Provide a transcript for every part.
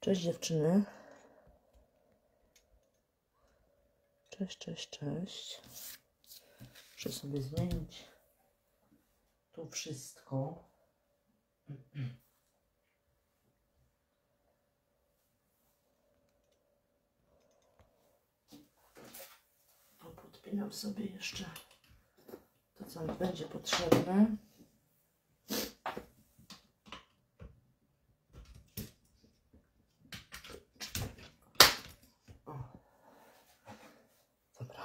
Cześć dziewczyny. Cześć, cześć, cześć. Muszę sobie zmienić tu wszystko. Tu podpinam sobie jeszcze to, co mi będzie potrzebne. O. Dobra.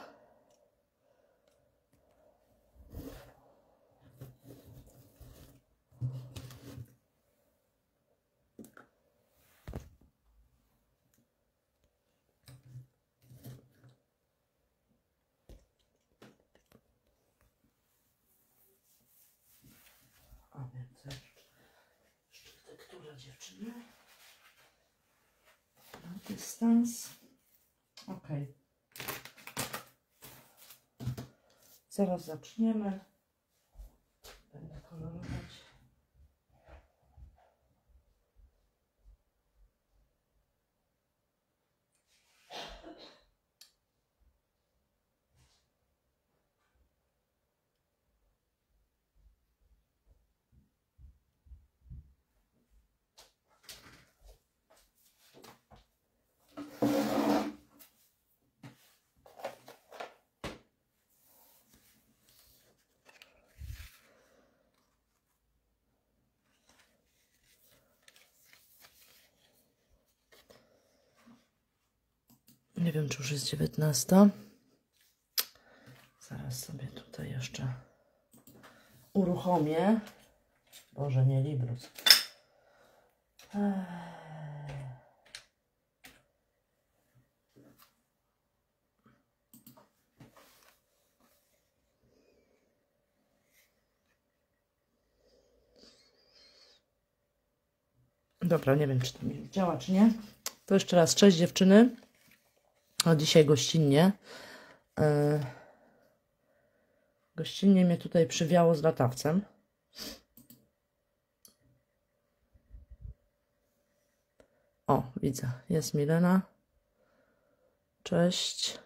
A więc jeszcze, jeszcze tektura dziewczyny. Na dystans. Ok. Zaraz zaczniemy. Będę kolorować. Nie wiem, czy już jest 19. Zaraz sobie tutaj jeszcze uruchomię. Boże, nie Librus. Dobra, nie wiem, czy to mi działa, czy nie. To jeszcze raz, cześć dziewczyny. A dzisiaj gościnnie. E, gościnnie mnie tutaj przywiało z latawcem. O, widzę, jest Milena. Cześć.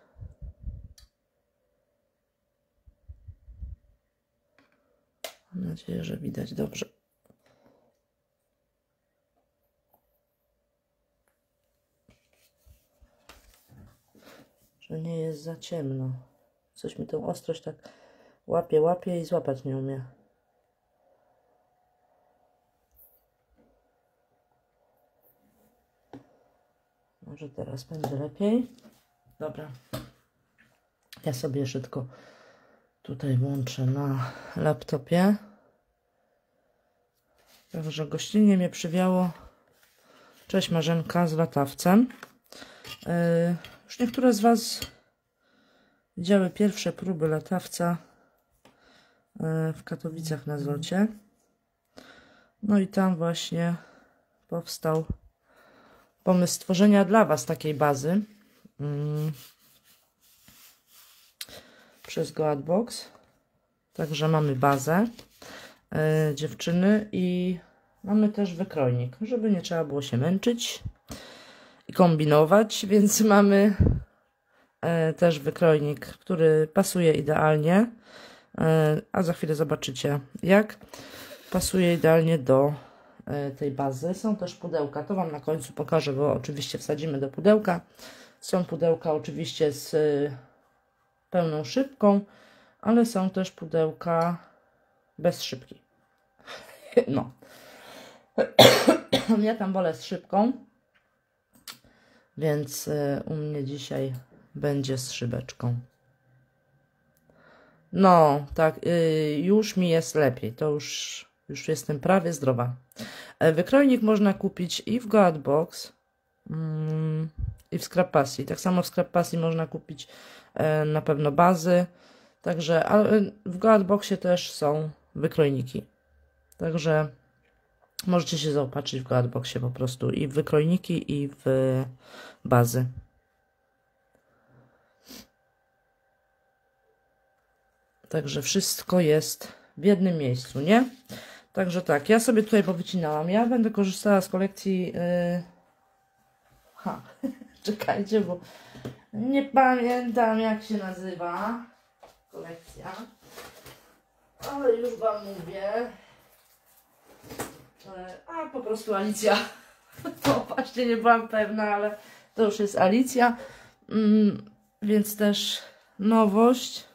Mam nadzieję, że widać dobrze. Że nie jest za ciemno. Coś mi tą ostrość tak łapie, łapie i złapać nie umie. Może teraz będzie lepiej. Dobra. Ja sobie jeszcze tylko tutaj włączę na laptopie. Także gościnnie mnie przywiało. Cześć Marzenka z latawcem. Yy, już niektóre z Was widziały pierwsze próby latawca yy, w Katowicach na zlocie. No i tam właśnie powstał pomysł stworzenia dla Was takiej bazy yy, przez GoAdbox. Także mamy bazę yy, dziewczyny i mamy też wykrojnik, żeby nie trzeba było się męczyć i kombinować, więc mamy e, też wykrojnik, który pasuje idealnie, e, a za chwilę zobaczycie jak pasuje idealnie do e, tej bazy. Są też pudełka, to Wam na końcu pokażę, bo oczywiście wsadzimy do pudełka. Są pudełka oczywiście z pełną szybką, ale są też pudełka bez szybki. No. Ja tam wolę z szybką. Więc y, u mnie dzisiaj będzie z szybeczką. No, tak, y, już mi jest lepiej. To już, już jestem prawie zdrowa. E, wykrojnik można kupić i w GoAdbox, mm, i w Scrapassi. Tak samo w Scrapassi można kupić e, na pewno bazy. Także w GoAdboxie też są wykrojniki. Także Możecie się zaopatrzyć w GoAdboxie po prostu i w wykrojniki, i w bazy. Także wszystko jest w jednym miejscu, nie? Także tak, ja sobie tutaj powycinałam. Ja będę korzystała z kolekcji yy, Ha, czekajcie, bo nie pamiętam jak się nazywa kolekcja. Ale już Wam mówię. A po prostu Alicja. To właśnie nie byłam pewna, ale to już jest Alicja. Mm, więc też nowość.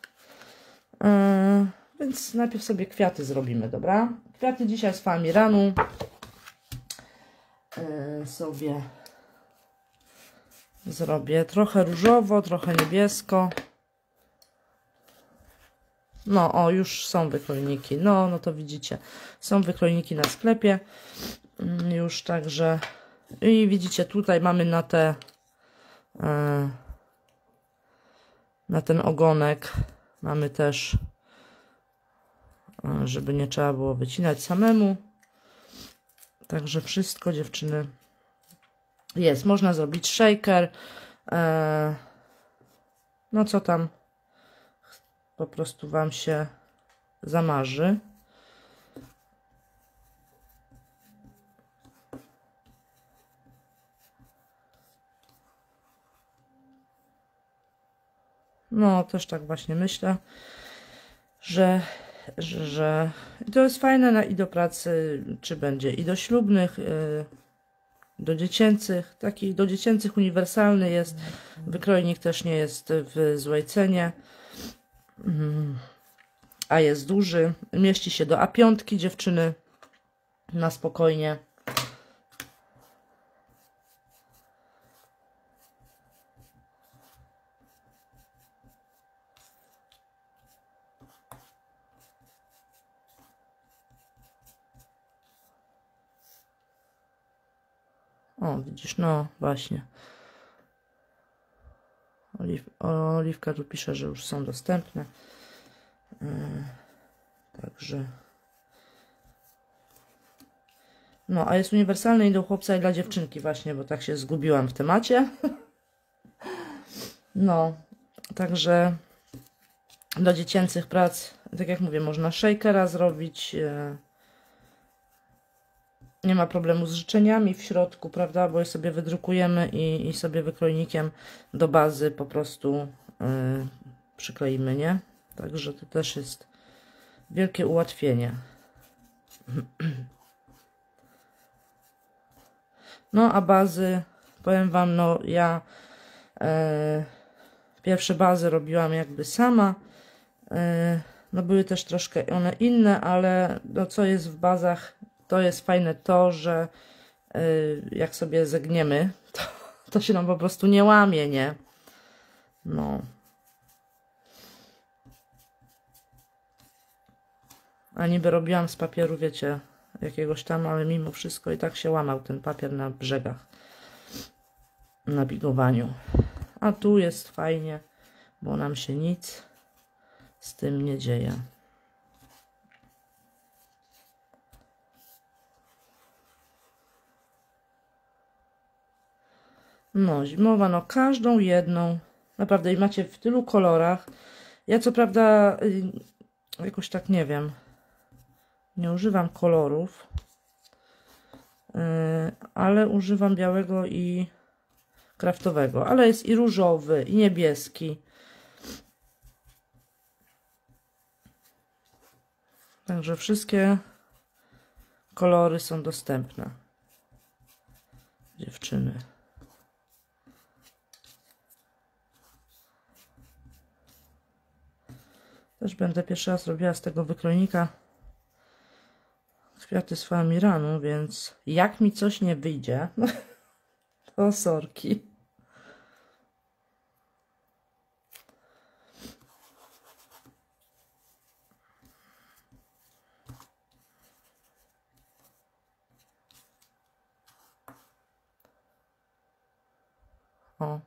E, Więc najpierw sobie kwiaty zrobimy, dobra? Kwiaty dzisiaj z Famiranu. E, Sobie zrobię trochę różowo, trochę niebiesko. No, o, już są wykrojniki. No, no to widzicie. Są wykrojniki na sklepie. Mm, Już także. I widzicie, tutaj mamy na te. e, Na ten ogonek. Mamy też. e, Żeby nie trzeba było wycinać samemu. Także wszystko, dziewczyny. Jest. Można zrobić shaker. E, No, co tam po prostu Wam się zamarzy. No, też tak właśnie myślę, że, że, że to jest fajne na, i do pracy, czy będzie i do ślubnych, y, do dziecięcych, takich do dziecięcych uniwersalny jest. Wykrojnik też nie jest w złej cenie a jest duży. Mieści się do A5 dziewczyny na spokojnie. O, widzisz, no właśnie. Oliw, Oliwka tu pisze, że już są dostępne. Yy, Także. No, a jest uniwersalny i do chłopca i dla dziewczynki właśnie, bo tak się zgubiłam w temacie. No, także do dziecięcych prac, tak jak mówię, można shakera zrobić. Nie ma problemu z życzeniami w środku, prawda? Bo je sobie wydrukujemy i, i sobie wykrojnikiem do bazy po prostu yy, przykleimy, nie? Także to też jest wielkie ułatwienie. No a bazy, powiem Wam, no ja e, pierwsze bazy robiłam jakby sama. E, no były też troszkę one inne, ale no co jest w bazach, to jest fajne to, że e, jak sobie zegniemy, to, to się nam po prostu nie łamie, nie? No. A niby robiłam z papieru, wiecie, jakiegoś tam, ale mimo wszystko i tak się łamał ten papier na brzegach. Na bigowaniu. A tu jest fajnie, bo nam się nic z tym nie dzieje. No, zimowa, no każdą jedną. Naprawdę i macie w tylu kolorach. Ja co prawda y, jakoś tak nie wiem. Nie używam kolorów, yy, ale używam białego i kraftowego. Ale jest i różowy, i niebieski. Także wszystkie kolory są dostępne. Dziewczyny. Też będę pierwszy raz robiła z tego wykrojnika kwiaty z Famiranu, więc jak mi coś nie wyjdzie, to sorki. O.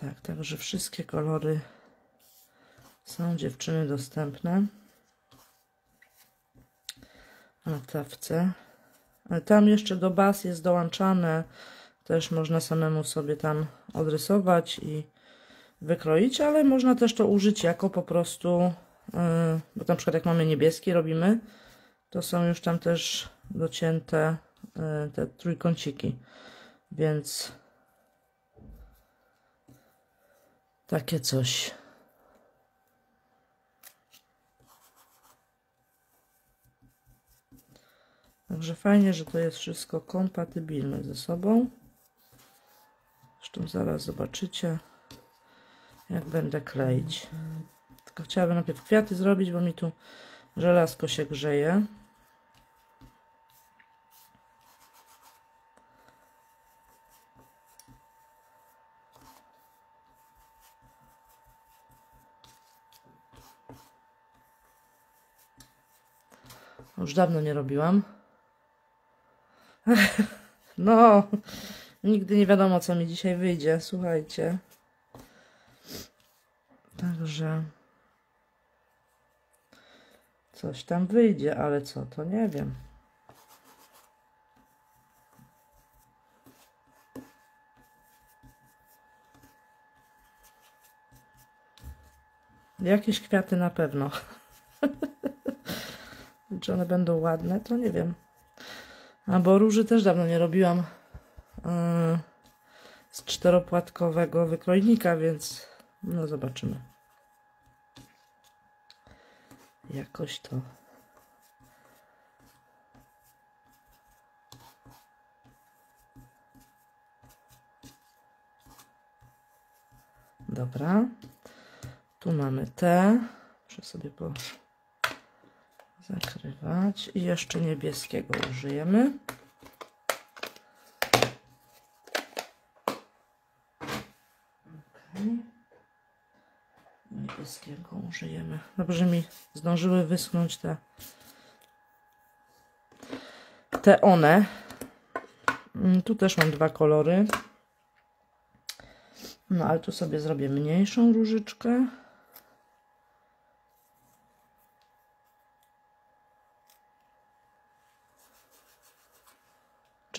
Tak, także wszystkie kolory są dziewczyny dostępne. Na tawce. Tam jeszcze do baz jest dołączane, też można samemu sobie tam odrysować i wykroić, ale można też to użyć jako po prostu, yy, bo na przykład jak mamy niebieski robimy, to są już tam też docięte yy, te trójkąciki, więc takie coś. Także fajnie, że to jest wszystko kompatybilne ze sobą. Zresztą zaraz zobaczycie, jak będę kleić. Tylko chciałabym najpierw kwiaty zrobić, bo mi tu żelazko się grzeje. Już dawno nie robiłam. No, nigdy nie wiadomo, co mi dzisiaj wyjdzie. Słuchajcie. Także coś tam wyjdzie, ale co to nie wiem. Jakieś kwiaty na pewno. Czy one będą ładne, to nie wiem. A bo róży też dawno nie robiłam yy, z czteropłatkowego wykrojnika, więc no zobaczymy. Jakoś to. Dobra. Tu mamy te. Muszę sobie po zakrywać. I jeszcze niebieskiego użyjemy. Okay. Niebieskiego użyjemy. Dobrze mi zdążyły wyschnąć te te one. Mm, tu też mam dwa kolory. No ale tu sobie zrobię mniejszą różyczkę.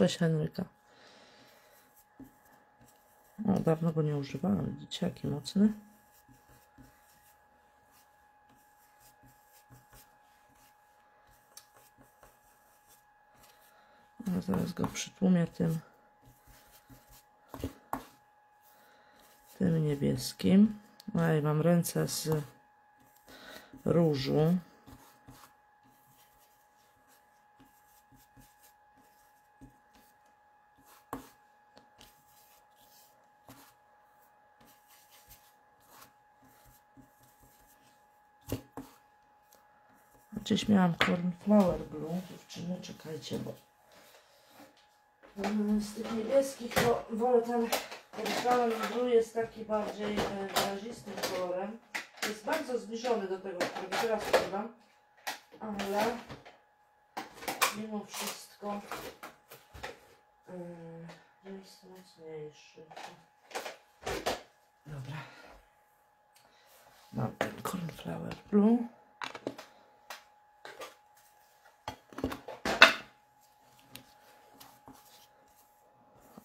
Cześć Henryka. O, dawno go nie używałam. Widzicie, jaki mocny. A zaraz go przytłumię tym tym niebieskim. A i mam ręce z różu. Gdzieś miałam cornflower blue. Dziewczyny, czekajcie, bo z tych niebieskich to wolę ten cornflower blue jest taki bardziej e, wyrazistym kolorem. Jest bardzo zbliżony do tego, którego teraz używam, ale mimo wszystko yy, jest mocniejszy. Dobra. Mam ten cornflower blue.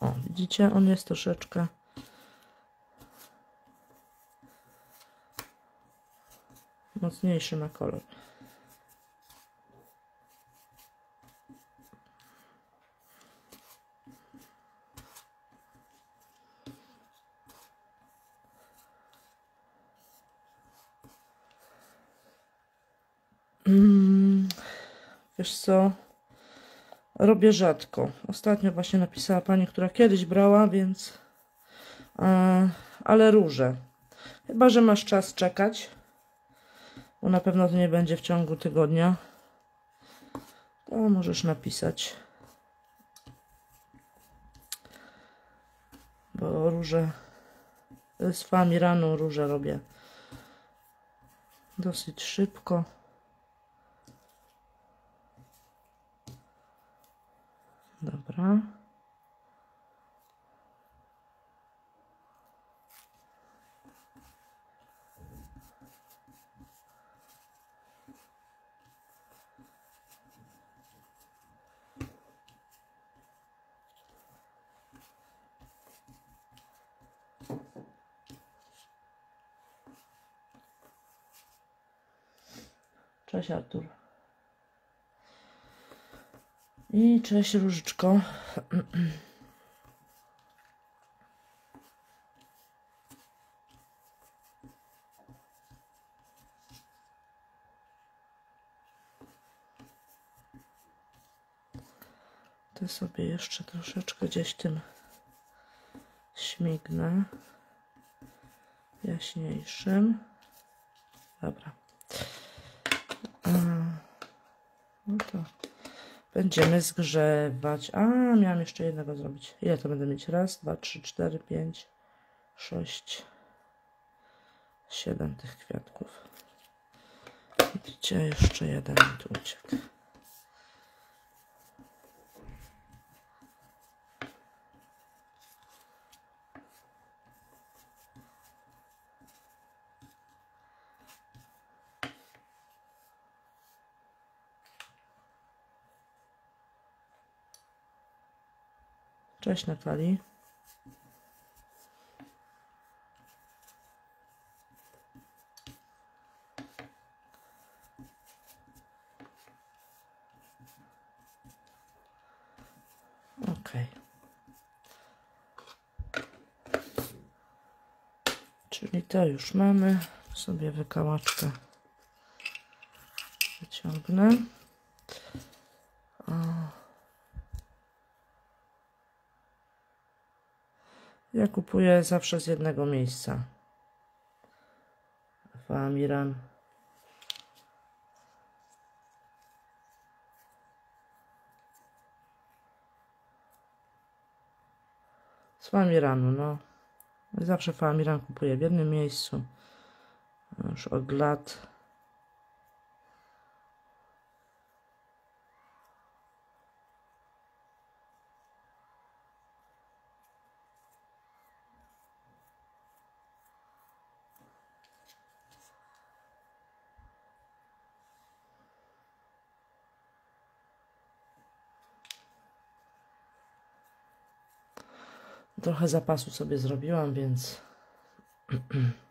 O, widzicie, on jest troszeczkę mocniejszy na kolor. Mm, wiesz co? Robię rzadko. Ostatnio właśnie napisała pani, która kiedyś brała, więc. E, ale róże. Chyba, że masz czas czekać. Bo na pewno to nie będzie w ciągu tygodnia. To możesz napisać. Bo róże. Z fami rano róże robię dosyć szybko. Dobra. Cześć Artur. I cześć Różyczko. To sobie jeszcze troszeczkę gdzieś tym śmignę jaśniejszym. Dobra. No to będziemy zgrzewać. A, miałam jeszcze jednego zrobić. Ile to będę mieć? Raz, dwa, trzy, cztery, pięć, sześć, siedem tych kwiatków. Gdzie jeszcze jeden tu uciekł? Cześć Natalii. Okej. Czyli to już mamy. Sobie wykałaczkę wyciągnę. Kupuję zawsze z jednego miejsca. Famiran. Z Famiranu, no. Zawsze Famiran kupuję w jednym miejscu. Już od lat. Trochę zapasu sobie zrobiłam, więc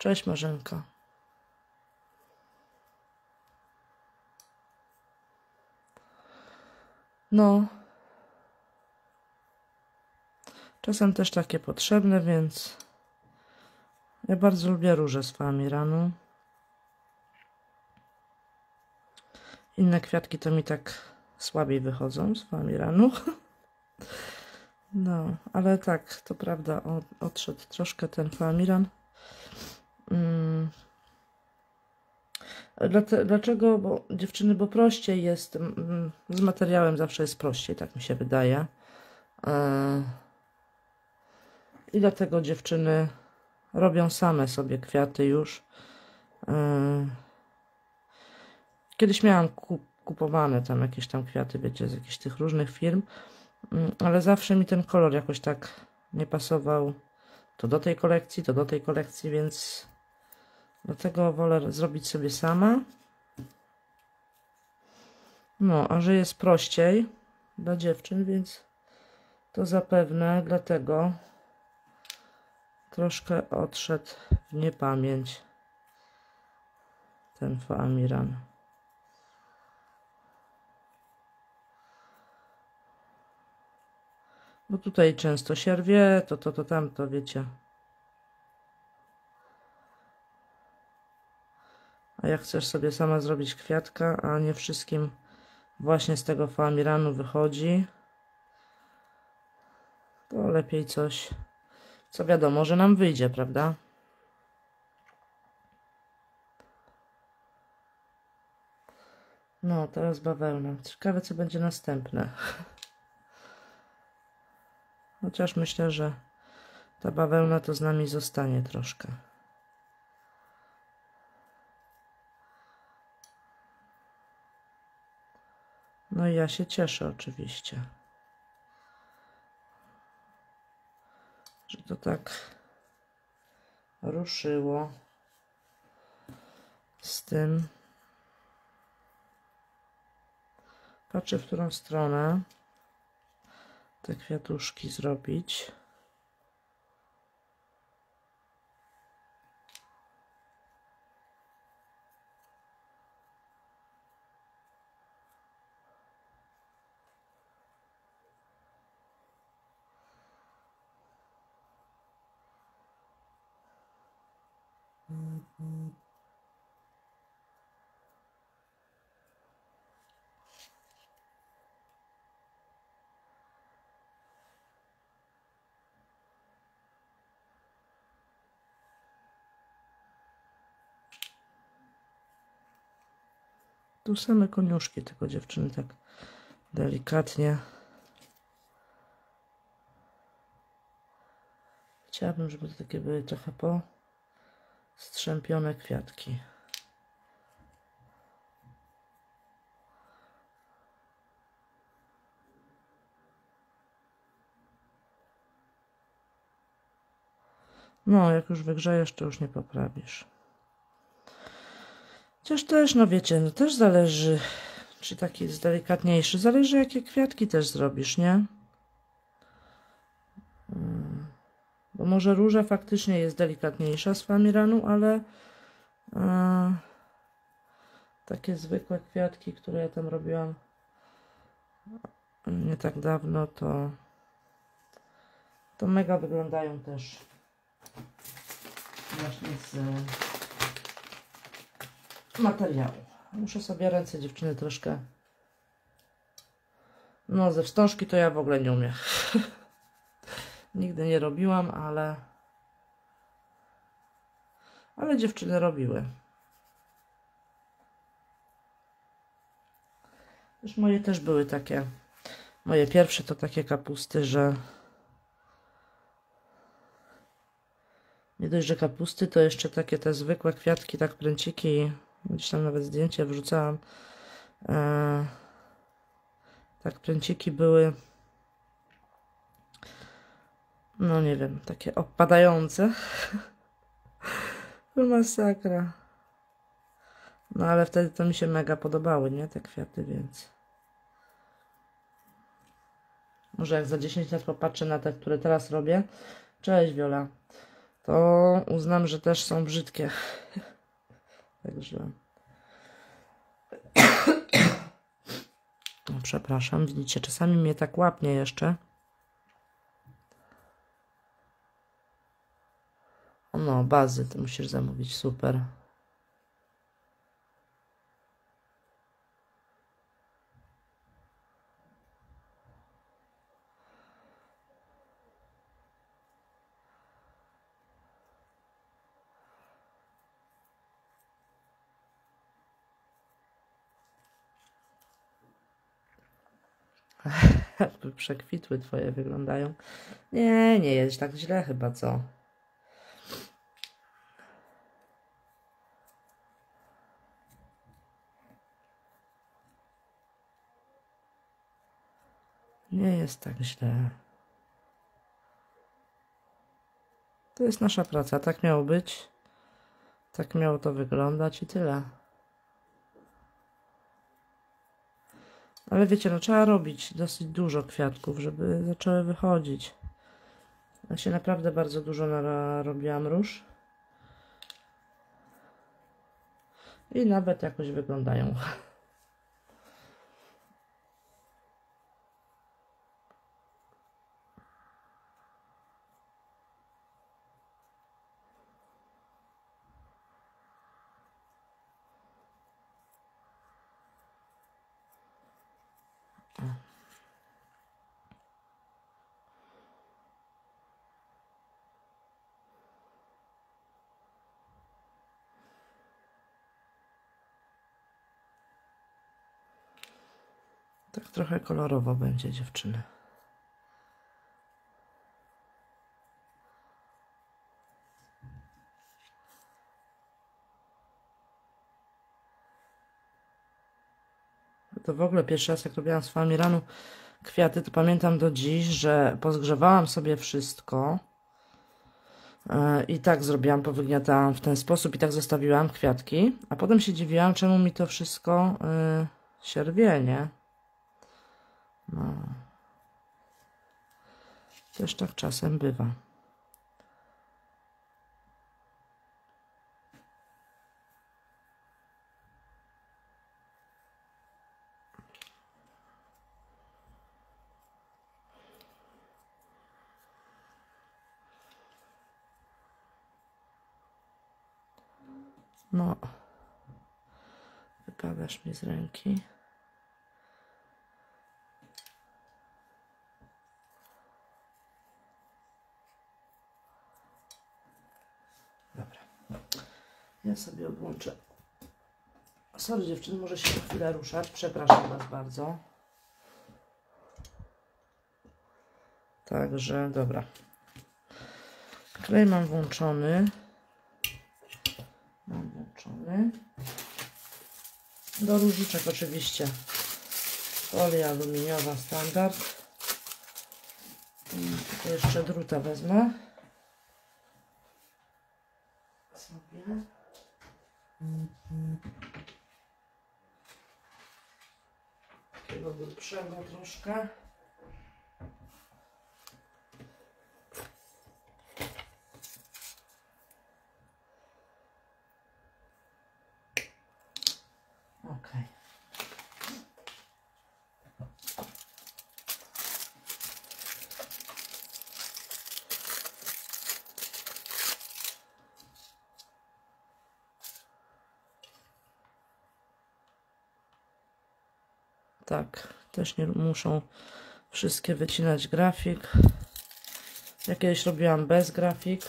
Cześć Marzenka. No. Czasem też takie potrzebne, więc ja bardzo lubię róże z Famiranu. Inne kwiatki to mi tak słabiej wychodzą z Famiranu. No, ale tak, to prawda, od, odszedł troszkę ten Famiran. Mm. Dlaczego? Bo dziewczyny, bo prościej jest, mm, z materiałem zawsze jest prościej, tak mi się wydaje. E, I dlatego dziewczyny robią same sobie kwiaty już. E, Kiedyś miałam ku- kupowane tam jakieś tam kwiaty, wiecie, z jakichś tych różnych firm, mm, ale zawsze mi ten kolor jakoś tak nie pasował. To do tej kolekcji, to do tej kolekcji, więc Dlatego wolę zrobić sobie sama. No, a że jest prościej dla dziewczyn, więc to zapewne dlatego troszkę odszedł w niepamięć ten Faamiran. Bo tutaj często sierwie, to, to, to, tamto, wiecie. A jak chcesz sobie sama zrobić kwiatka, a nie wszystkim właśnie z tego Faamiranu wychodzi, to lepiej coś, co wiadomo, że nam wyjdzie, prawda? No, teraz bawełna. Ciekawe, co będzie następne. Chociaż myślę, że ta bawełna to z nami zostanie troszkę. No i ja się cieszę oczywiście. Że to tak ruszyło z tym. Patrzę, w którą stronę te kwiatuszki zrobić. Tu same koniuszki, tylko dziewczyny tak delikatnie. Chciałabym, żeby to takie były trochę po strzępione kwiatki. No, jak już wygrzejesz, to już nie poprawisz. Chociaż też, no wiecie, no też zależy, czy taki jest delikatniejszy. Zależy, jakie kwiatki też zrobisz, nie? Mm. Bo może róża faktycznie jest delikatniejsza z famiranu, ale e, takie zwykłe kwiatki, które ja tam robiłam nie tak dawno, to to mega wyglądają też właśnie z materiału. Muszę sobie ręce dziewczyny troszkę. No, ze wstążki to ja w ogóle nie umiem. Nigdy nie robiłam, ale. Ale dziewczyny robiły. Już moje też były takie. Moje pierwsze to takie kapusty, że. Nie dość, że kapusty, to jeszcze takie te zwykłe kwiatki, tak pręciki Gdzieś tam nawet zdjęcie wrzucałam. E, tak, pręciki były. No nie wiem, takie opadające. Masakra. No ale wtedy to mi się mega podobały, nie? Te kwiaty, więc. Może jak za 10 lat popatrzę na te, które teraz robię. Cześć Wiola. To uznam, że też są brzydkie. Także. Przepraszam, widzicie, czasami mnie tak łapnie jeszcze. No, bazy to musisz zamówić, super. Jakby przekwitły twoje wyglądają. Nie, nie jest tak źle chyba, co? Nie jest tak źle. To jest nasza praca. Tak miało być. Tak miało to wyglądać i tyle. Ale wiecie, no trzeba robić dosyć dużo kwiatków, żeby zaczęły wychodzić. Ja się naprawdę bardzo dużo narobiłam róż. I nawet jakoś wyglądają. Trochę kolorowo będzie dziewczyny. To w ogóle pierwszy raz jak robiłam z Famiranu kwiaty, to pamiętam do dziś, że pozgrzewałam sobie wszystko E, I tak zrobiłam, powygniatałam w ten sposób i tak zostawiłam kwiatki. A potem się dziwiłam, czemu mi to wszystko y, się rwie, nie? No. Też tak czasem bywa. No, wypadasz mi z ręki. Ja sobie odłączę. Sorry dziewczyny, może się chwilę ruszać. Przepraszam Was bardzo. Także, dobra. Klej mam włączony. Mam włączony. Do różyczek oczywiście folia aluminiowa standard. I jeszcze druta wezmę. Sobie. Takiego grubszego troszkę. Okej. Muszą wszystkie wycinać grafik. Ja kiedyś robiłam bez grafik.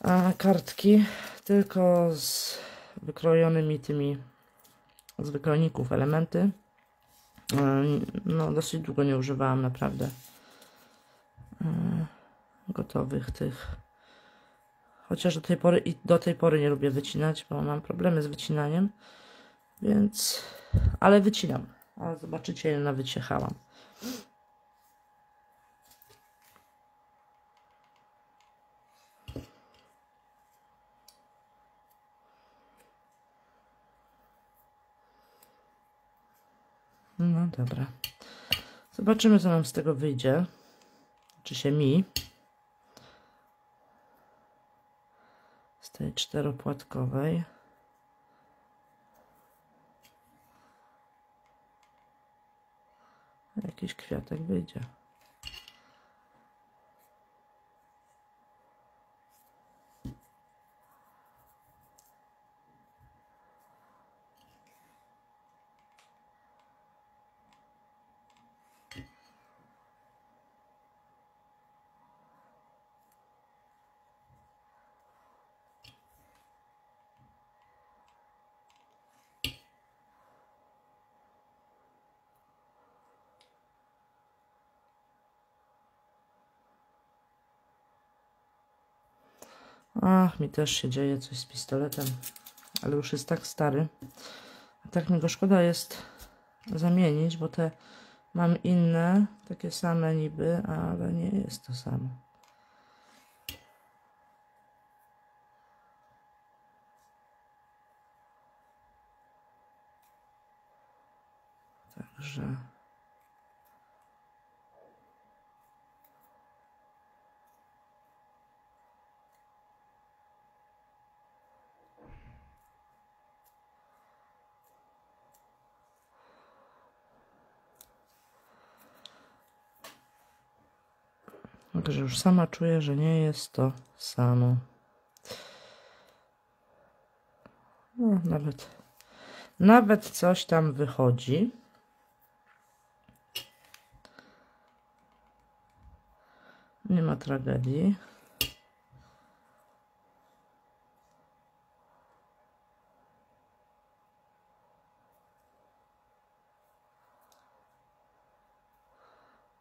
A kartki tylko z wykrojonymi tymi z wykrojników elementy. No, dosyć długo nie używałam naprawdę e, gotowych tych. Chociaż do tej pory i do tej pory nie lubię wycinać, bo mam problemy z wycinaniem. Więc, ale wycinam. A zobaczycie, ile nawyciechałam. No dobra. Zobaczymy, co nam z tego wyjdzie. Czy się mi. Z tej czteropłatkowej. Jakiś kwiatek wyjdzie. Ach, mi też się dzieje coś z pistoletem, ale już jest tak stary. A tak mi go szkoda jest zamienić, bo te mam inne, takie same niby, ale nie jest to samo. Także... Także już sama czuję, że nie jest to samo. No, nawet, nawet coś tam wychodzi. Nie ma tragedii.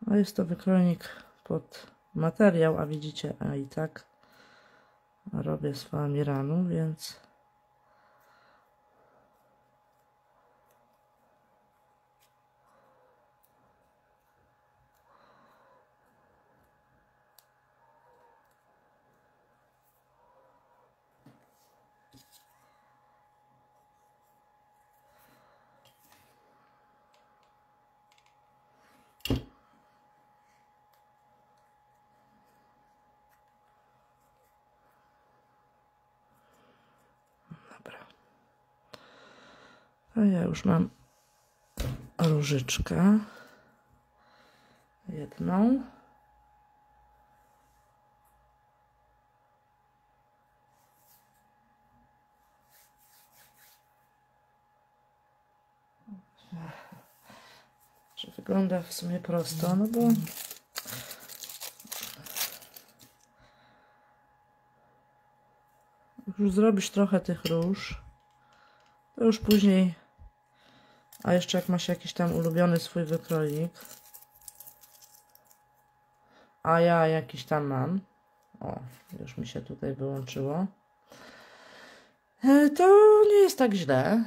No jest to wykrojnik pod materiał, a widzicie, a i tak robię z faamiranu, więc już mam różyczkę. Jedną. Że wygląda w sumie prosto, no bo już zrobisz trochę tych róż, to już później, a jeszcze jak masz jakiś tam ulubiony swój wykroik, a ja jakiś tam mam, o, już mi się tutaj wyłączyło, e, to nie jest tak źle.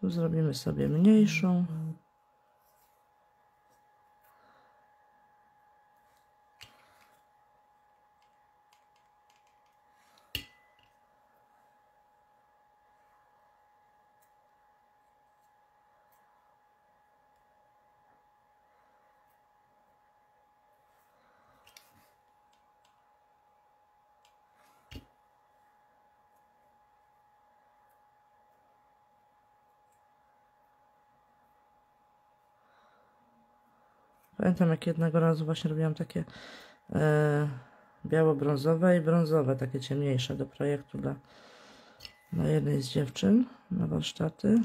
Tu zrobimy sobie mniejszą. Pamiętam jak jednego razu właśnie robiłam takie e, biało-brązowe i brązowe, takie ciemniejsze do projektu dla, dla jednej z dziewczyn na warsztaty.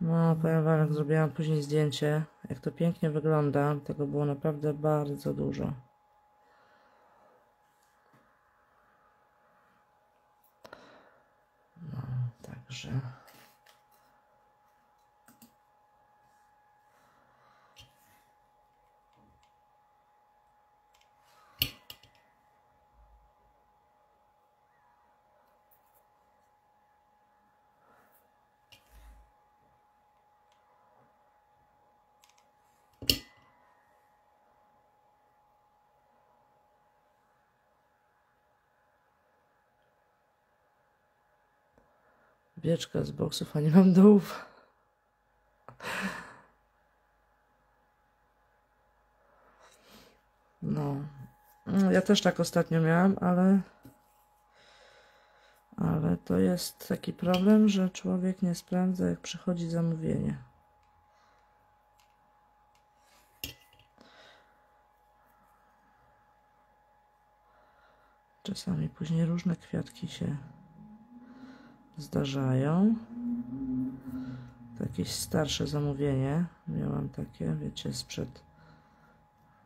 No, powiem wam, jak zrobiłam później zdjęcie, jak to pięknie wygląda, tego było naprawdę bardzo dużo. No, także... Wieczka z boksów, a nie mam dołów. No. No, Ja też tak ostatnio miałam, ale. Ale to jest taki problem, że człowiek nie sprawdza, jak przychodzi zamówienie. Czasami później różne kwiatki się zdarzają. Jakieś starsze zamówienie. Miałam takie, wiecie, sprzed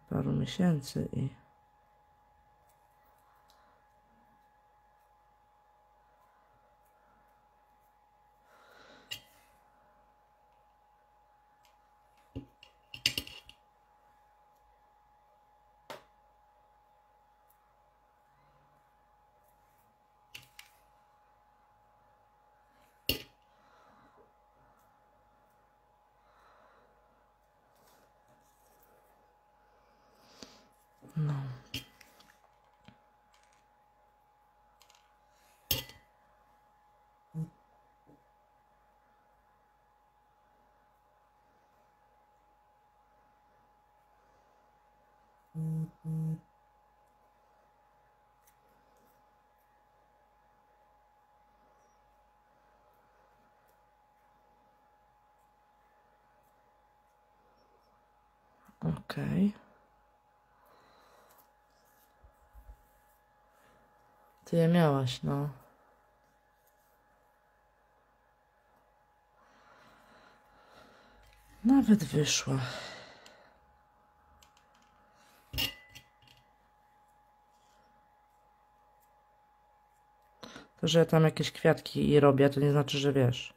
paru miesięcy i Okej. Ty je miałaś, no. Nawet wyszła. Że tam jakieś kwiatki robię, to nie znaczy, że wiesz,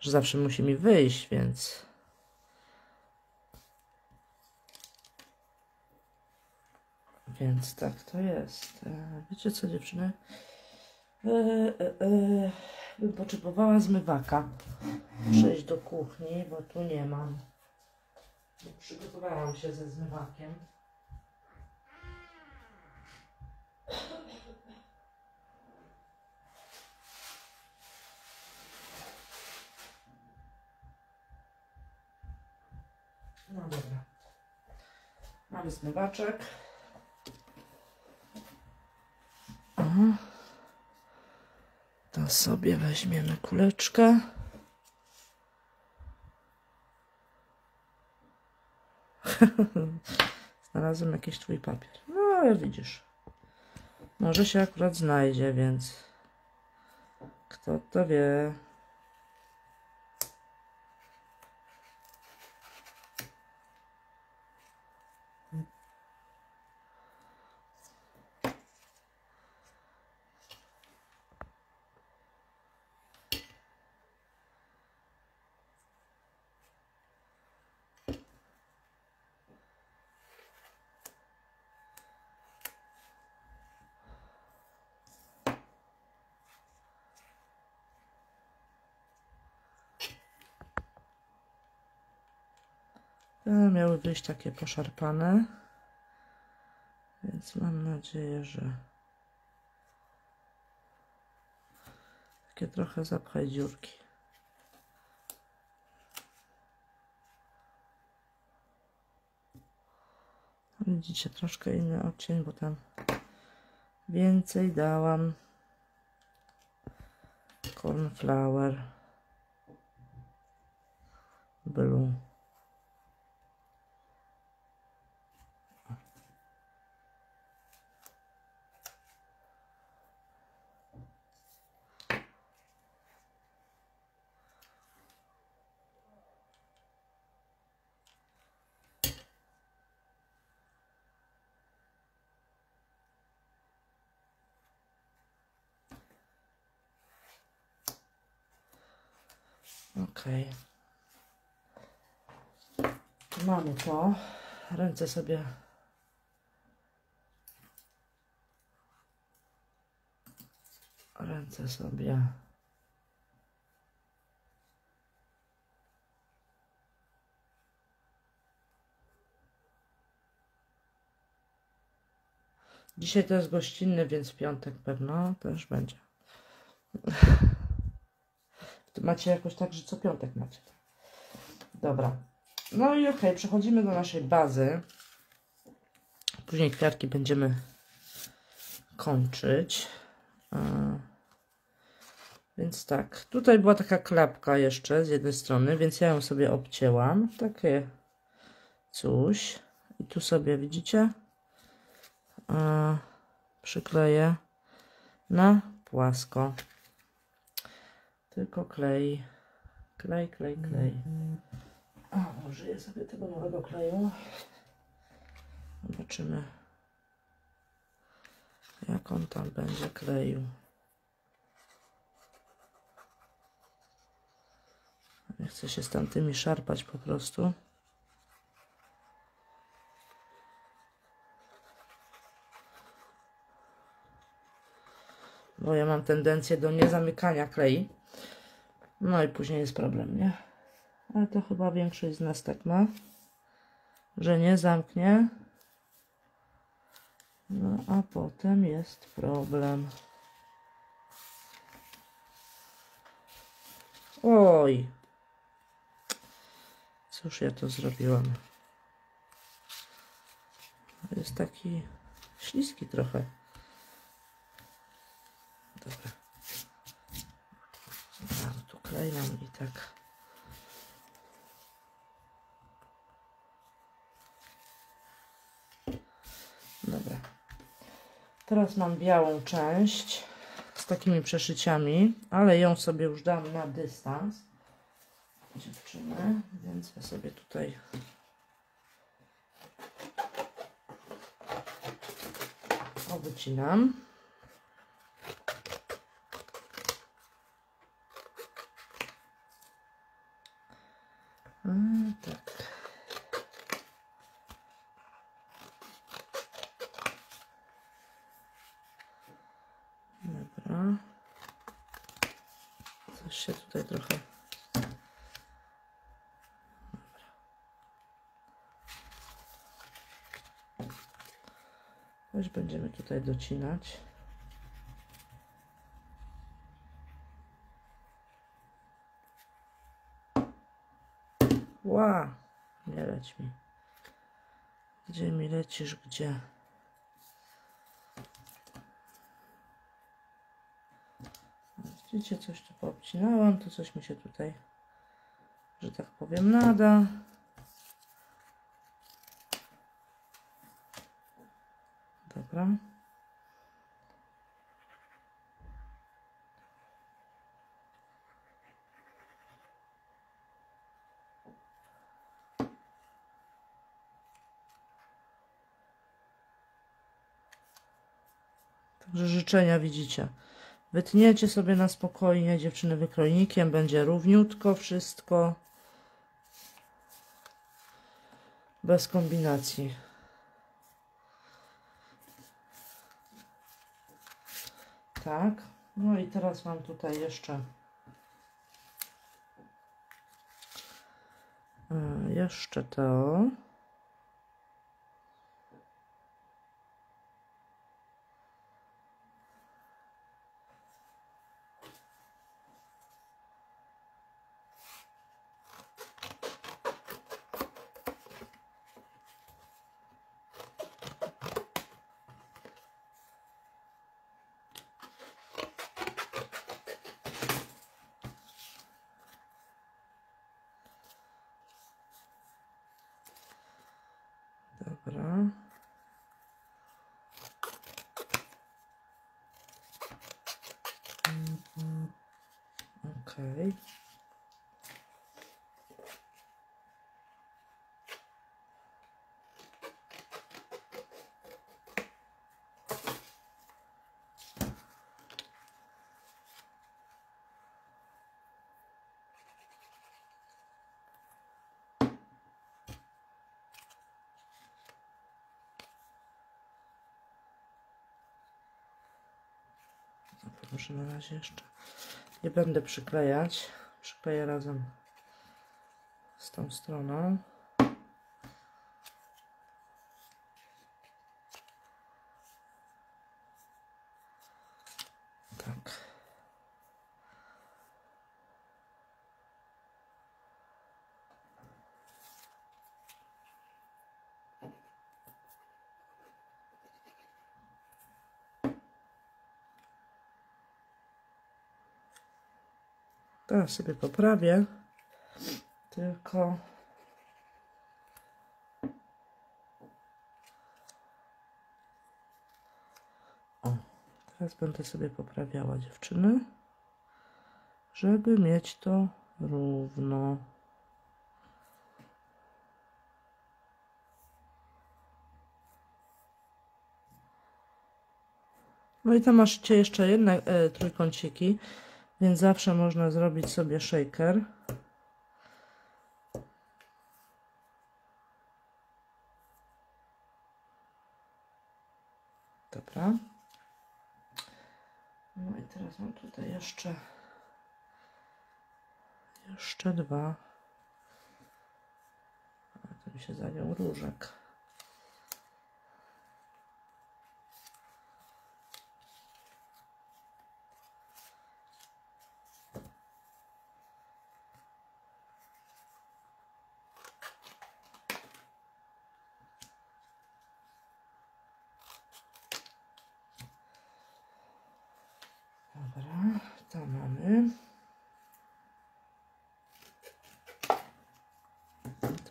że zawsze musi mi wyjść, więc... Więc tak to jest. E, Wiecie co, dziewczyny? E, e, bym potrzebowała zmywaka. Przejść do kuchni, bo tu nie mam. Przygotowałam się ze zmywakiem. No dobra. Mamy zmywaczek. To sobie weźmiemy kuleczkę. Znalazłem jakiś twój papier. No ale widzisz. Może się akurat znajdzie, więc kto to wie. Te być takie poszarpane. Więc mam nadzieję, że takie trochę zapchaj dziurki. Widzicie, troszkę inny odcień, bo tam więcej dałam cornflower blue. Okej. Mamy to. Ręce sobie ręce sobie Dzisiaj to jest gościnny, więc piątek pewno też będzie. Macie jakoś tak, że co piątek macie. Dobra. No i okej, przechodzimy do naszej bazy. Później kwiatki będziemy kończyć. Więc tak, tutaj była taka klapka jeszcze z jednej strony, więc ja ją sobie obcięłam. Takie coś. I tu sobie widzicie? Przykleję na płasko. Tylko klej. Klej, klej, klej. A, użyję sobie tego nowego kleju. Zobaczymy, jak on tam będzie kleił. Nie chcę się z tamtymi szarpać po prostu. Bo ja mam tendencję do niezamykania klei. No i później jest problem, nie? Ale to chyba większość z nas tak ma, że nie zamknie. No a potem jest problem. Oj. Cóż ja to zrobiłam? Jest taki śliski trochę. Dobra. Mam tu klej nam i tak. Dobra. Teraz mam białą część z takimi przeszyciami, ale ją sobie już dam na dystans dziewczyny, więc ja sobie tutaj wycinam. A, tak. Dobra. Coś się tutaj trochę. Dobra. Już będziemy tutaj docinać. Ła! Nie leć mi. Gdzie mi lecisz? Gdzie? Widzicie, coś tu poobcinałam, to coś mi się tutaj, że tak powiem, nada. Dobra. Także życzenia widzicie. Wytniecie sobie na spokojnie dziewczyny wykrojnikiem, będzie równiutko wszystko. Bez kombinacji. Tak. No i teraz mam tutaj jeszcze e, jeszcze to. Dobra. Okej. Może na razie jeszcze nie będę przyklejać. Przykleję razem z tą stroną. Tak. Teraz sobie poprawię. Tylko. O, teraz będę sobie poprawiała dziewczyny, żeby mieć to równo. No i tam macie jeszcze jedne e, trójkąciki. Więc zawsze można zrobić sobie shaker. Dobra. No i teraz mam tutaj jeszcze jeszcze dwa. A to się zajął różek. Dobra, to mamy.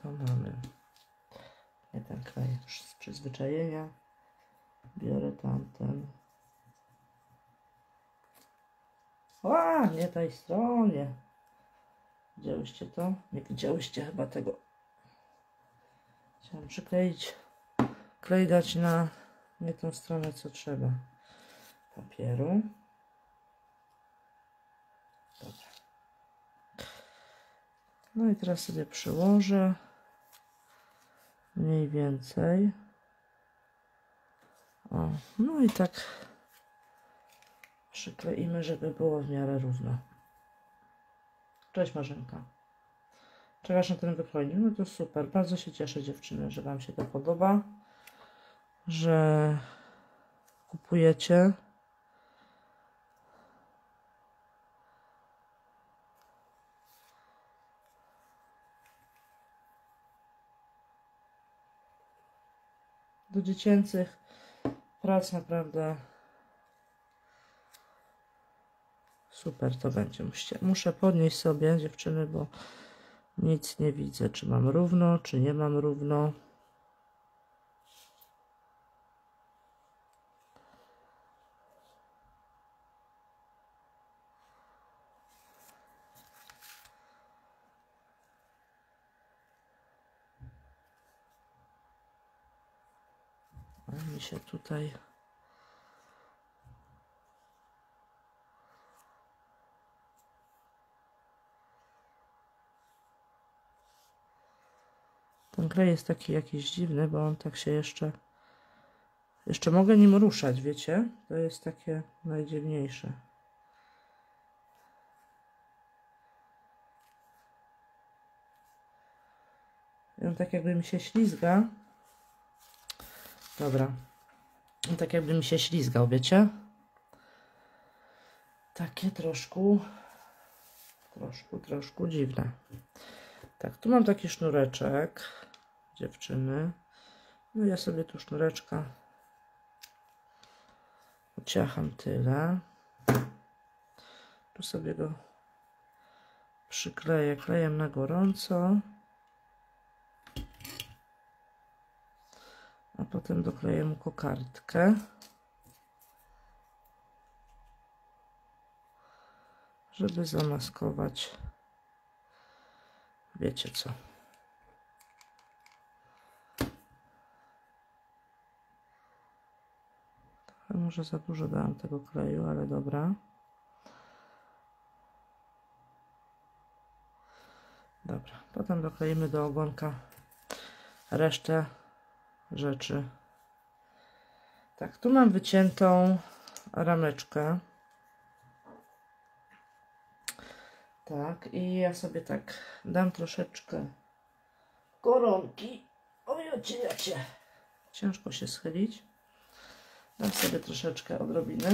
To mamy. Nie ten klej już z przyzwyczajenia. Biorę tamten. A, nie tej stronie. Widziałyście to? Nie widziałyście chyba tego. Chciałam przykleić. Klej dać na nie tą stronę, co trzeba. Papieru. Dobra. No i teraz sobie przyłożę mniej więcej. O, no i tak przykleimy, żeby było w miarę równo. Cześć Marzenka. Czekasz na ten wykrojnik? No to super. Bardzo się cieszę dziewczyny, że Wam się to podoba. Że kupujecie. do dziecięcych prac naprawdę Super to będzie. Muszę podnieść sobie dziewczyny, bo nic nie widzę. Czy mam równo, czy nie mam równo. A mi się tutaj Ten klej jest taki jakiś dziwny, bo on tak się jeszcze... Jeszcze mogę nim ruszać, wiecie? To jest takie najdziwniejsze. I on tak jakby mi się ślizga. Dobra. On tak jakby mi się ślizgał, wiecie? Takie troszkę... Troszkę, troszkę dziwne. Tak, tu mam taki sznureczek dziewczyny. No ja sobie tu sznureczka uciacham tyle. Tu sobie go przykleję klejem na gorąco. A potem dokleję mu kokardkę. Żeby zamaskować wiecie co. Może za dużo dałam tego kleju, ale dobra. Dobra, potem dokleimy do ogonka resztę rzeczy. Tak, tu mam wyciętą rameczkę. Tak, i ja sobie tak dam troszeczkę koronki. Oj, jacie. Ciężko się schylić. Dam sobie troszeczkę odrobiny.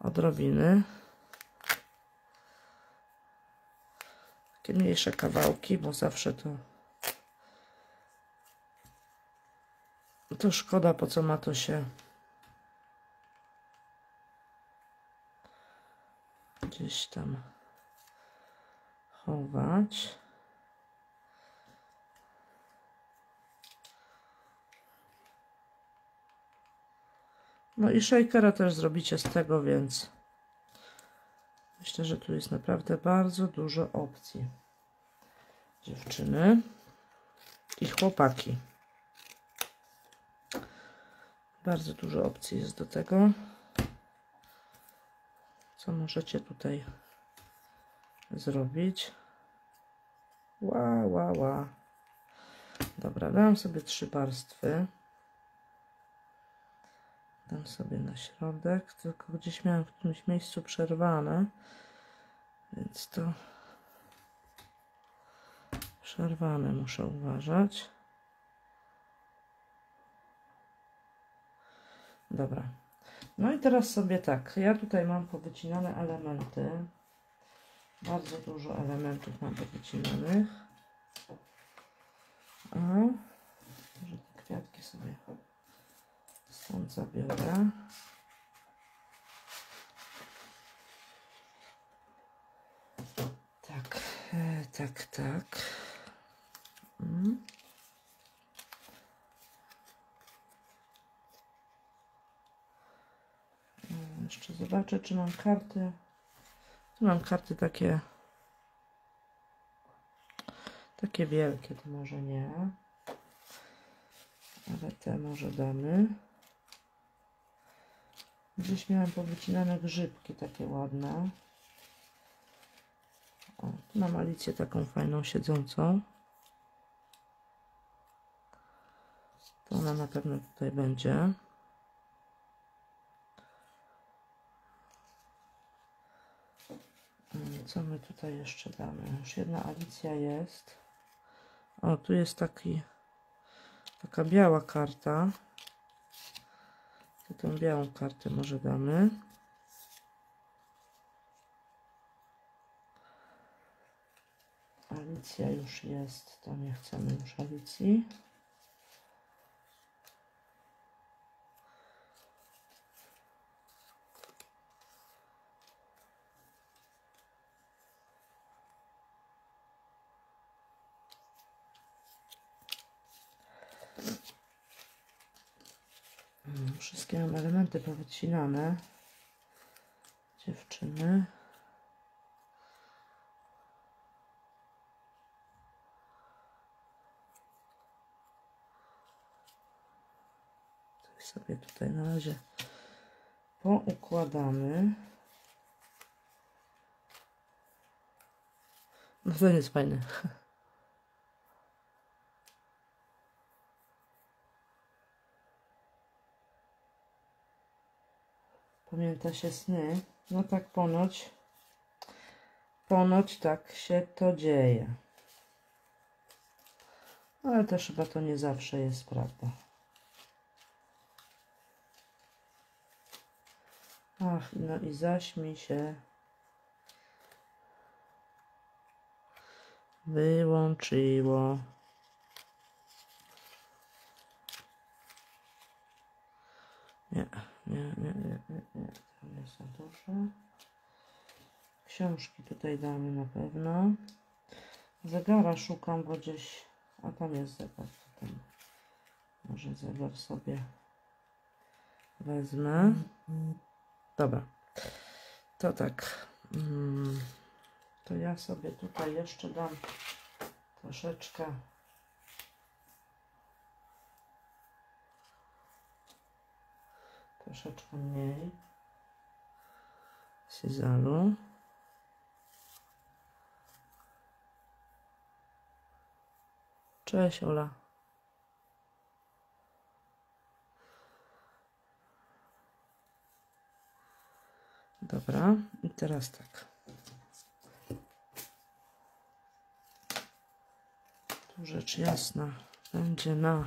Odrobiny. Takie mniejsze kawałki, bo zawsze to to szkoda, po co ma to się gdzieś tam chować. No i shakera też zrobicie z tego, więc myślę, że tu jest naprawdę bardzo dużo opcji. Dziewczyny i chłopaki. Bardzo dużo opcji jest do tego co możecie tutaj zrobić. Ła, ła, ła. Dobra, dam sobie trzy warstwy. Dam sobie na środek, tylko gdzieś miałem w którymś miejscu przerwane, więc to przerwane muszę uważać. Dobra. No i teraz sobie tak, ja tutaj mam powycinane elementy. Bardzo dużo elementów mam powycinanych. A, może te kwiatki sobie stąd zabiorę. Tak, e, tak, tak. Mm. Jeszcze zobaczę, czy mam karty. Tu mam karty takie takie wielkie, to może nie. Ale te może damy. Gdzieś miałem powycinane grzybki takie ładne. O, tu mam Alicję taką fajną siedzącą. To ona na pewno tutaj będzie. Co my tutaj jeszcze damy? Już jedna Alicja jest. O, tu jest taki taka biała karta. To tą białą kartę może damy. Alicja już jest, to nie chcemy już Alicji. wszystkie elementy powycinane. Dziewczyny. Coś sobie tutaj na razie poukładamy. No to jest fajne. Pamięta się sny? No tak ponoć. Ponoć tak się to dzieje. Ale też chyba to nie zawsze jest prawda. Ach, no i zaśmi się wyłączyło. Nie, nie, nie, nie, nie, nie. To nie za dużo. Książki tutaj damy na pewno. Zegara szukam, bo gdzieś... A tam jest zegar. Tam może zegar sobie wezmę. Dobra. To tak. Mm, To ja sobie tutaj jeszcze dam troszeczkę troszeczkę mniej syzalu. Cześć Ola. Dobra, i teraz tak. Tu rzecz jasna będzie na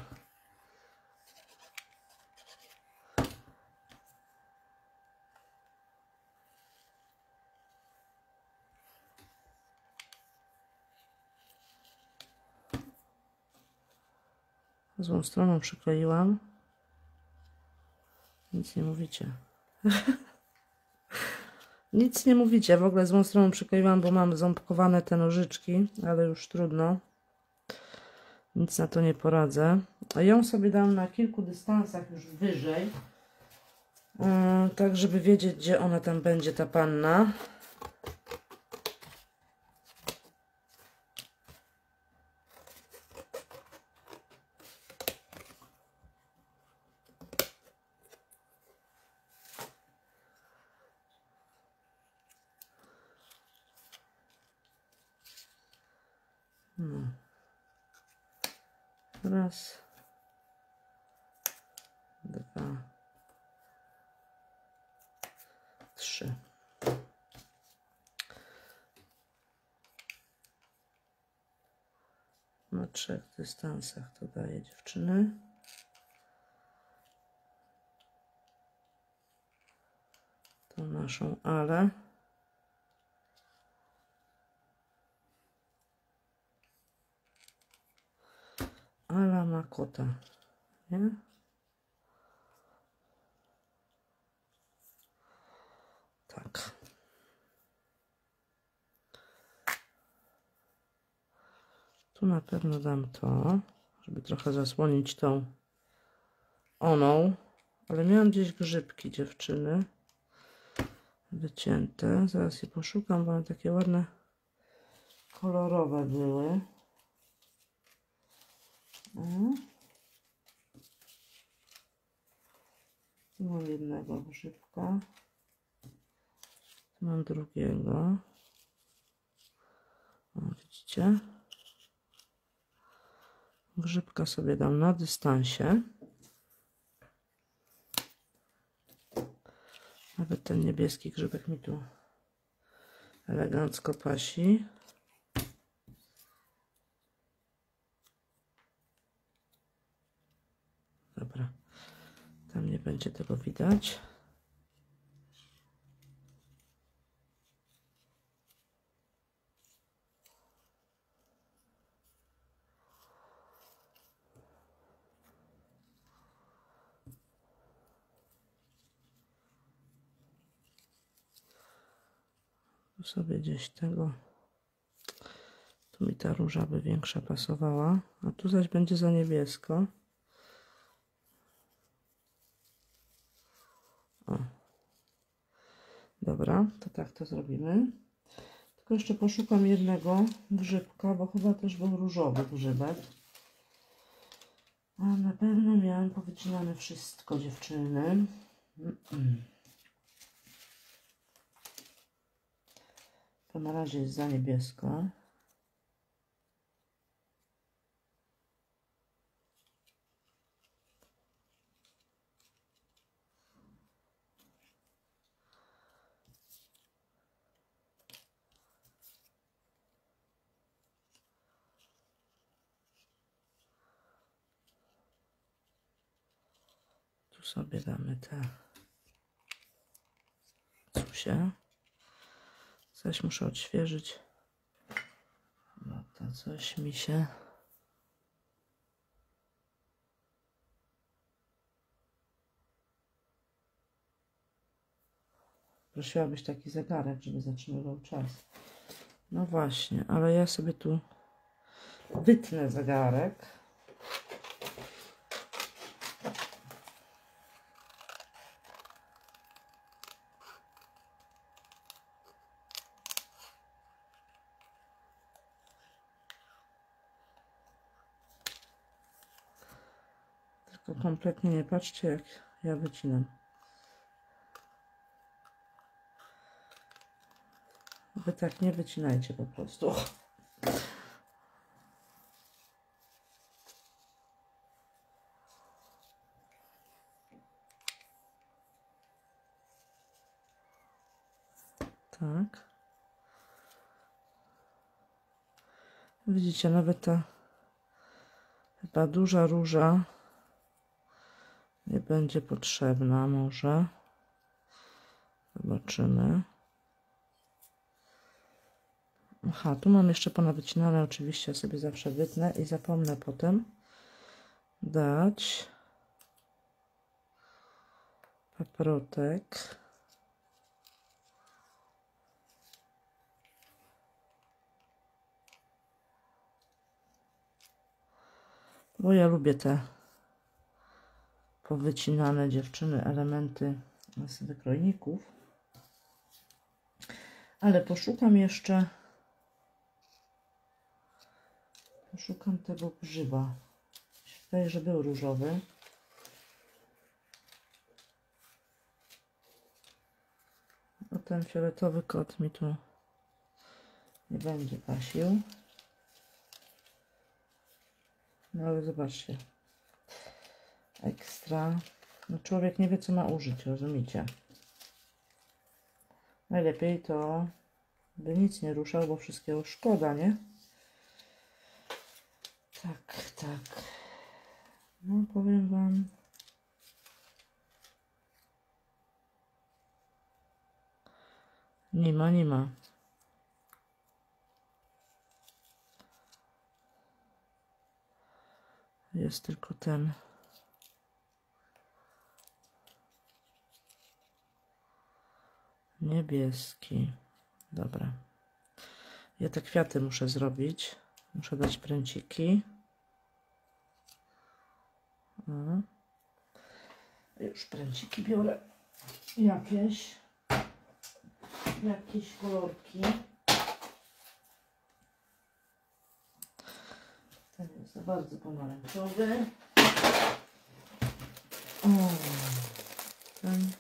Złą stroną przykleiłam. Nic nie mówicie. Nic nie mówicie. W ogóle złą stroną przykleiłam, bo mam ząbkowane te nożyczki, ale już trudno. Nic na to nie poradzę. A ją sobie dam na kilku dystansach już wyżej. Yy, tak, żeby wiedzieć, gdzie ona tam będzie, ta panna. No. Raz. Dwa. Trzy. Na trzech dystansach to daje dziewczyny. Tą naszą ale. Ala ma kota, nie? Tak. Tu na pewno dam to, żeby trochę zasłonić tą oną, ale miałam gdzieś grzybki dziewczyny wycięte. Zaraz je poszukam, bo one takie ładne kolorowe były. Tu mam jednego grzybka. Tu mam drugiego. O, widzicie? Grzybka sobie dam na dystansie. Nawet ten niebieski grzybek mi tu elegancko pasi. Dobra, tam nie będzie tego widać. sobie gdzieś tego. Tu mi ta róża by większa pasowała, a tu zaś będzie za niebiesko. O. Dobra, to tak to zrobimy. Tylko jeszcze poszukam jednego grzybka, bo chyba też był różowy grzybek. A na pewno miałem powycinane wszystko dziewczyny. Mm -mm. To na razie jest za niebiesko. Tu sobie damy te cusie. Coś muszę odświeżyć. No to coś mi się... Prosiłabyś taki zegarek, żeby zatrzymywał czas. No właśnie, ale ja sobie tu wytnę zegarek. Tylko kompletnie nie patrzcie, jak ja wycinam. Wy tak nie wycinajcie po prostu. Tak. Widzicie, nawet ta chyba duża róża nie będzie potrzebna może. Zobaczymy. Aha, tu mam jeszcze ponawycinane, oczywiście sobie zawsze wytnę i zapomnę potem dać paprotek. Bo ja lubię te powycinane dziewczyny elementy z wykrojników. Ale poszukam jeszcze poszukam tego grzyba. Wydaje, że był różowy. A ten fioletowy kot mi tu nie będzie pasił. No ale zobaczcie. Ekstra. No człowiek nie wie co ma użyć, rozumiecie? Najlepiej to by nic nie ruszał, bo wszystkiego szkoda, nie? Tak, tak. No powiem wam. Nie ma, nie ma. Jest tylko ten. Niebieski. Dobra. Ja te kwiaty muszę zrobić. Muszę dać pręciki. Już pręciki biorę. Jakieś. Jakieś kolorki. Ten jest za bardzo pomarańczowy. O, ten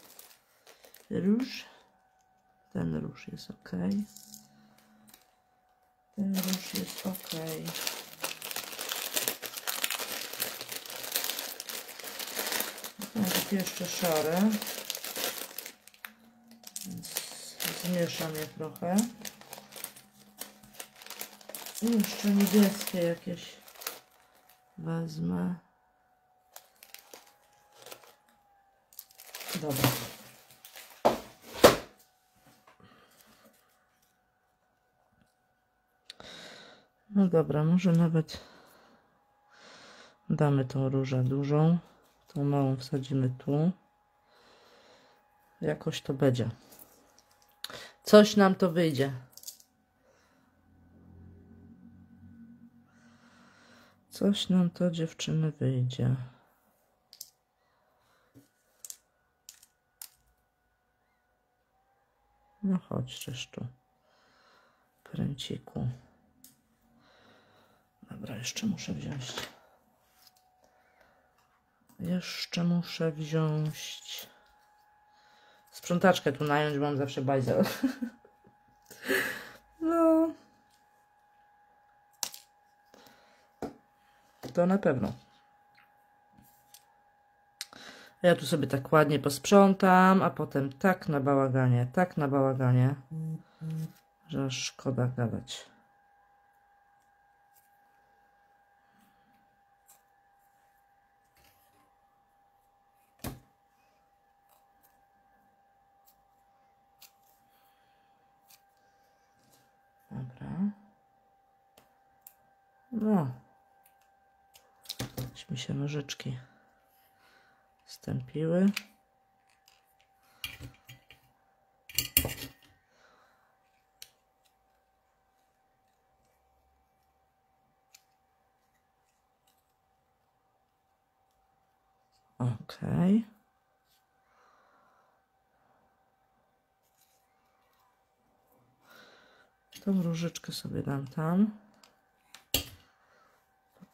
róż. Ten róż jest ok. Ten róż jest ok. Nawet jeszcze szare. Zmieszam je trochę. I jeszcze niebieskie jakieś wezmę. Dobra. No dobra, może nawet damy tą różę dużą. Tą małą wsadzimy tu. Jakoś to będzie. Coś nam to wyjdzie. Coś nam to dziewczyny wyjdzie. No chodź, czyż tu. Pręciku. Dobra, jeszcze muszę wziąć. Jeszcze muszę wziąć. Sprzątaczkę tu nająć, bo mam zawsze bajzel. No. To na pewno. Ja tu sobie tak ładnie posprzątam, a potem tak na bałaganie, tak na bałaganie, że szkoda gadać. Dobra. No. Już mi się nożyczki stępiły. Okej. Tą różyczkę sobie dam tam.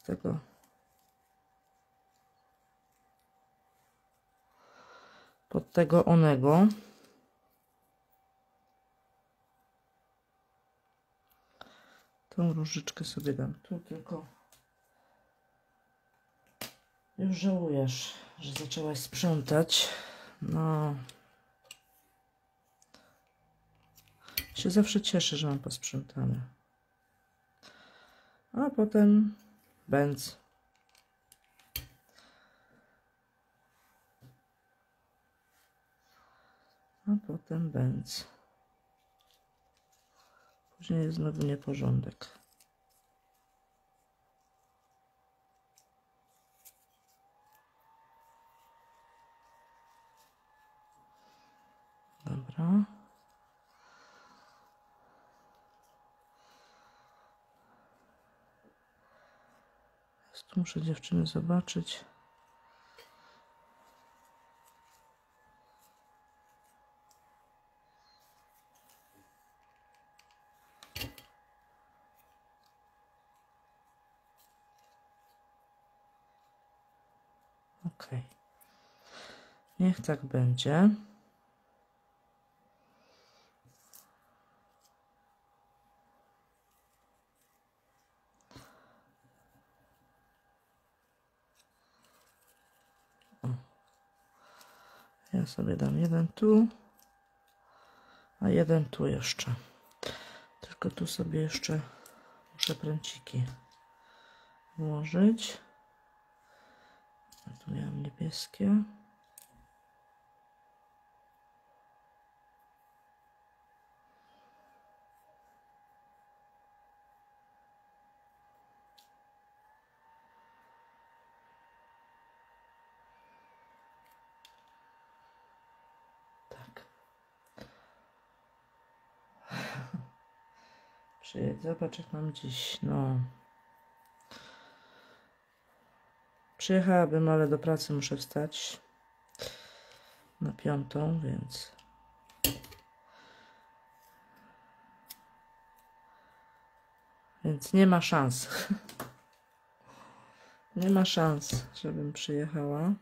Tego pod tego onego. Tą różyczkę sobie dam tu, tylko już żałujesz, że zaczęłaś sprzątać. No. Się zawsze cieszę, że mam posprzątane. A potem bęc. A potem bęc. Później jest znowu nieporządek. Dobra. Tu muszę dziewczyny zobaczyć. Ok. Niech tak będzie. Ja sobie dam jeden tu, a jeden tu jeszcze. Tylko tu sobie jeszcze muszę pręciki włożyć. Tu miałam niebieskie. Tak. Przyjedź, zobacz jak mam dziś, no. Przyjechałabym, ale do pracy muszę wstać na piątą, więc więc nie ma szans. Nie ma szans, żebym przyjechała.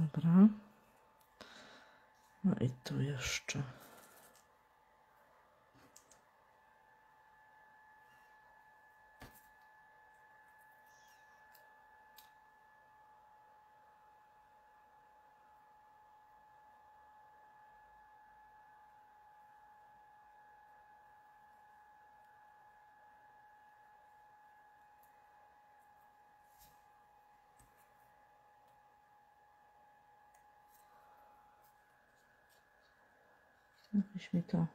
Dobra. No i tu jeszcze. Mi to.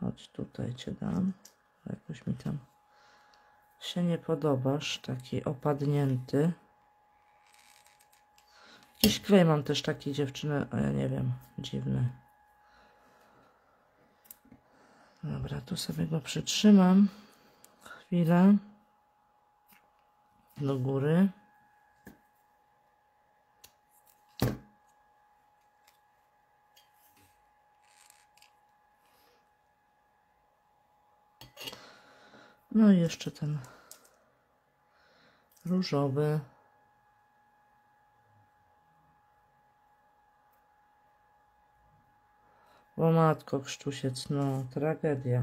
Chodź tutaj cię dam. Jakoś mi tam się nie podobasz. Taki opadnięty. Klej mam też taki dziewczyny, a ja nie wiem, dziwny. Dobra, tu sobie go przytrzymam. Chwilę. Do góry. No i jeszcze ten różowy. O matko, krztusiec, no, tragedia.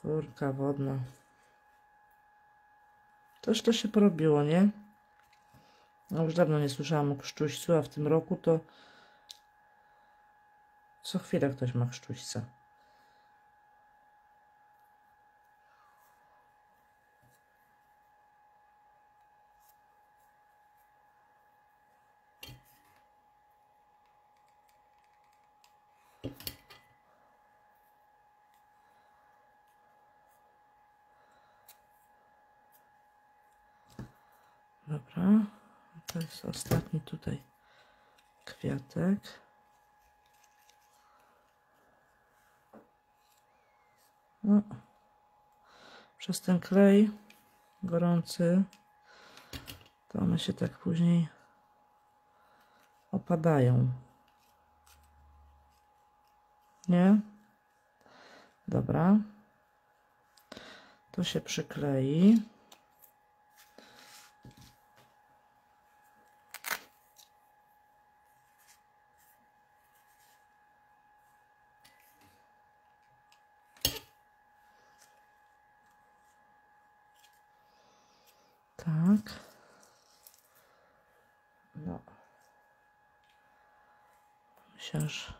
Kurka wodna. Toż to się porobiło, nie? No już dawno nie słyszałam o krztuścu, a w tym roku to co chwilę ktoś ma krztuśca. Dobra, to jest ostatni tutaj kwiatek. No. Przez ten klej gorący to one się tak później opadają. Nie? Dobra. To się przyklei. Tak. No. Myślę, że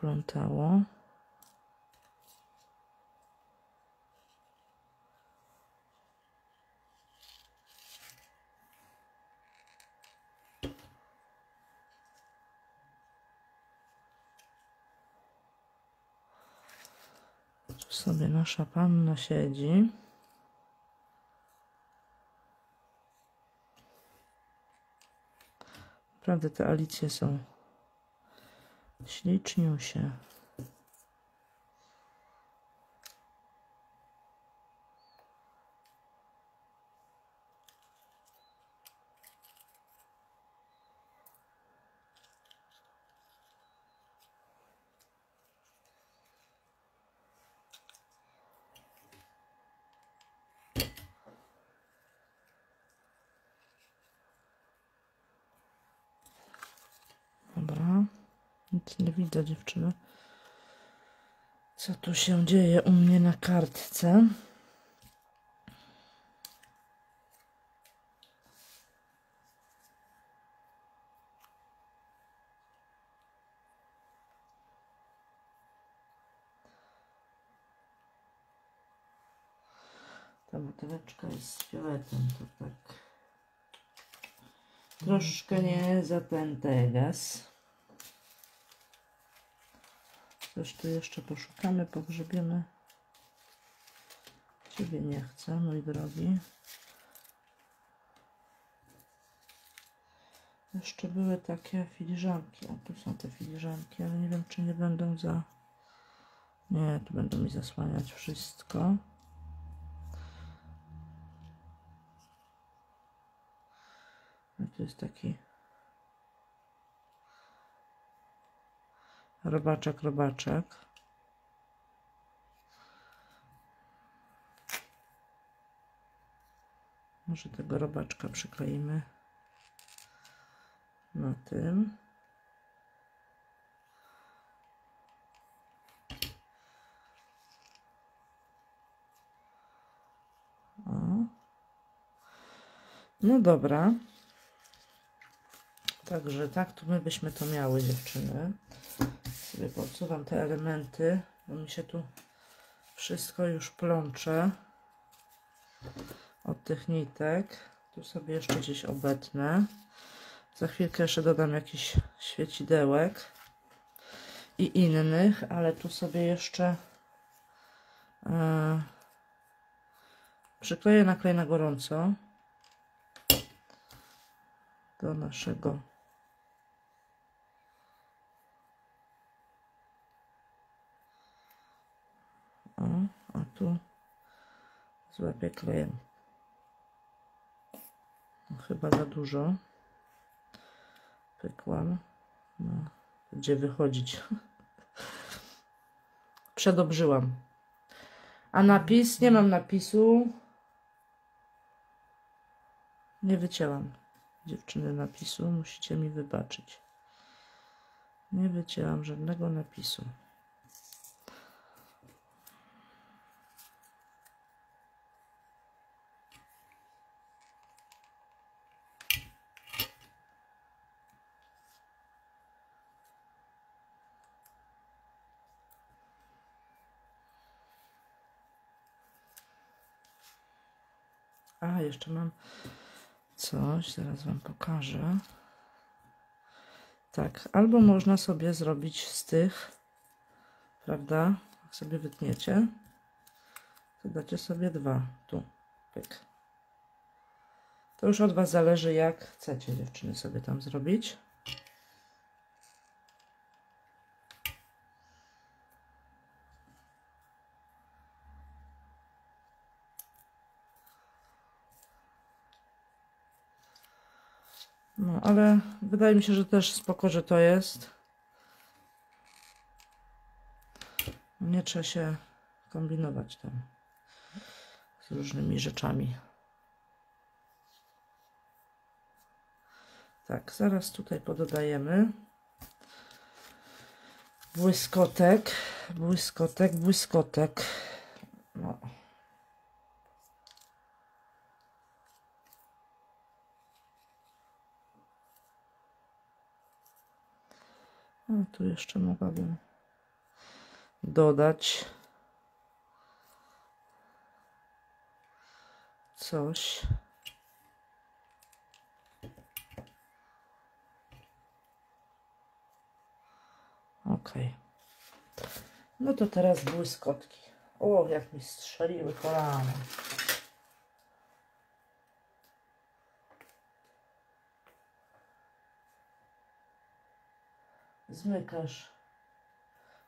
poplątało. Tu sobie nasza panna siedzi. Naprawdę te Alicje są śliczniusie. Dobra. Nic nie widzę dziewczyny. Co tu się dzieje u mnie na kartce? Ta buteleczka jest z fioletem, to tak troszkę nie za ten tu jeszcze poszukamy, pogrzebiemy. Ciebie nie chcę, mój drogi. Jeszcze były takie filiżanki. O, tu są te filiżanki, ale nie wiem, czy nie będą za... Nie, tu będą mi zasłaniać wszystko. A tu jest taki robaczek, robaczek. Może tego robaczka przykleimy na tym. O. No dobra. Także tak tu my byśmy to miały dziewczyny. Sobie podsuwam te elementy, bo mi się tu wszystko już plącze od tych nitek. Tu sobie jeszcze gdzieś obetnę. Za chwilkę jeszcze dodam jakiś świecidełek i innych, ale tu sobie jeszcze e, przykleję naklej na gorąco do naszego O, a tu złapię klejem. No, chyba za dużo. Pykłam. No, gdzie wychodzić? Przedobrzyłam. A napis? Nie mam napisu. Nie wycięłam dziewczyny napisu. Musicie mi wybaczyć. Nie wycięłam żadnego napisu. A, jeszcze mam coś, zaraz Wam pokażę. Tak, albo można sobie zrobić z tych, prawda? Jak sobie wytniecie, to dacie sobie dwa tu, pyk. To już od Was zależy, jak chcecie dziewczyny sobie tam zrobić. Ale wydaje mi się, że też spoko, że to jest. Nie trzeba się kombinować tam z różnymi rzeczami. Tak, zaraz tutaj pododajemy błyskotek, błyskotek, błyskotek. No. No, tu jeszcze mogłabym dodać coś. Ok. No to teraz błyskotki. O, jak mi strzeliły kolana. Zmykasz.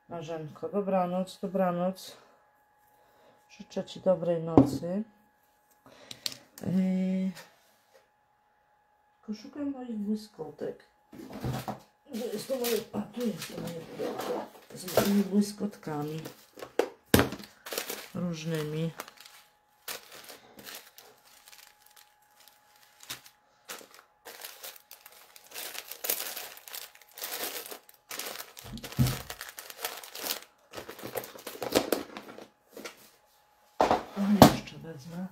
Marzenko, dobranoc, dobranoc. Życzę Ci dobrej nocy. Yy... Moich błyskotek. Gdzie jest to moje... A, tu jest to moje pudełko. Z moimi błyskotkami. Różnymi. O, jeszcze wezmę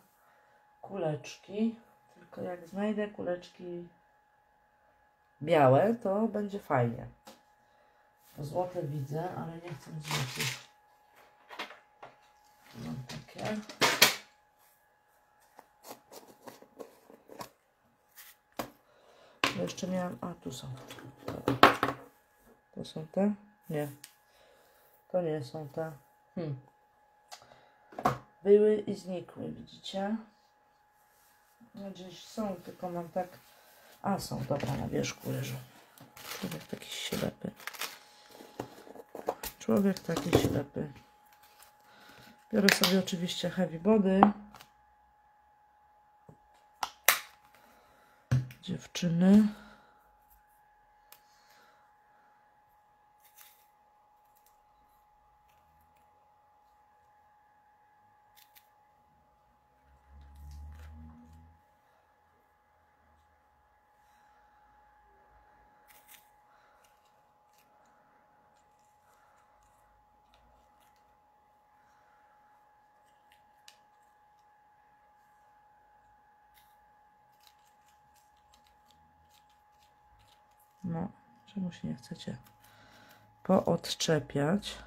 kuleczki. Tylko jak znajdę kuleczki białe, to będzie fajnie. Złote widzę, ale nie chcę złotych. Mam takie. Jeszcze miałam. A tu są. To są te? Nie. To nie są te. Hmm. Były i znikły, widzicie? No gdzieś są, tylko mam tak. A są, dobra, na wierzchu leżą. Człowiek taki ślepy. Człowiek taki ślepy. Biorę sobie oczywiście heavy body. Dziewczyny. No, czemu się nie chcecie poodczepiać?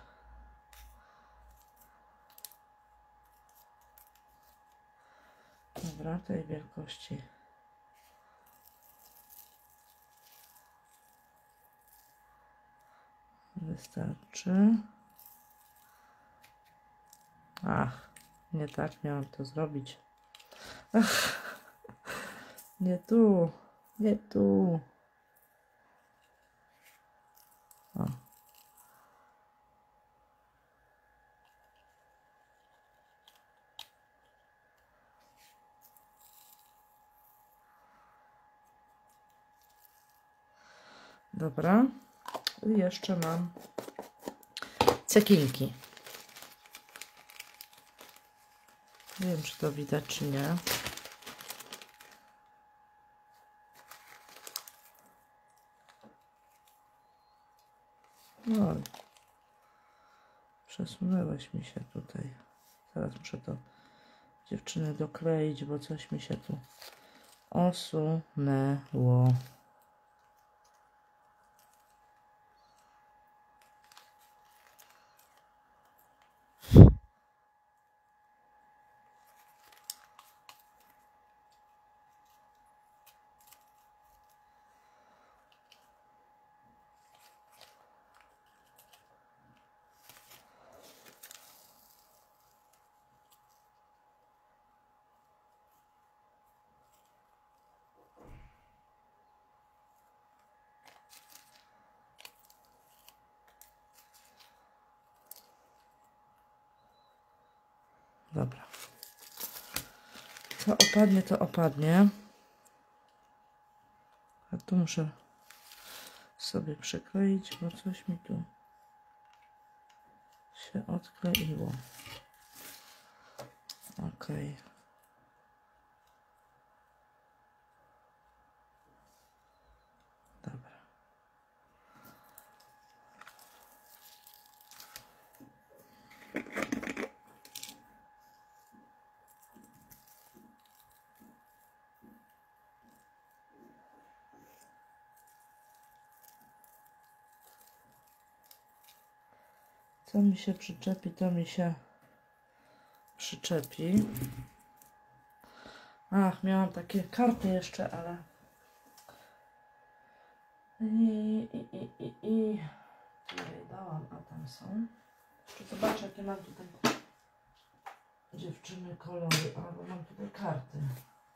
Dobra, tej wielkości. Wystarczy. Ach, nie tak miałam to zrobić. Ach, nie tu, nie tu. Dobra. I jeszcze mam cekinki. Nie wiem, czy to widać, czy nie. No, przesunęłaś mi się tutaj. Teraz muszę to dziewczyny dokleić, bo coś mi się tu osunęło. Dobra. To opadnie. A tu muszę sobie przykleić, bo coś mi tu się odkleiło. Ok. Dobra. Co mi się przyczepi, to mi się przyczepi. Ach, miałam takie karty jeszcze, ale. I, i, i, i, i. Tutaj dałam, a tam są. Jeszcze zobaczę, jakie mam tutaj dziewczyny kolory. Albo mam tutaj karty.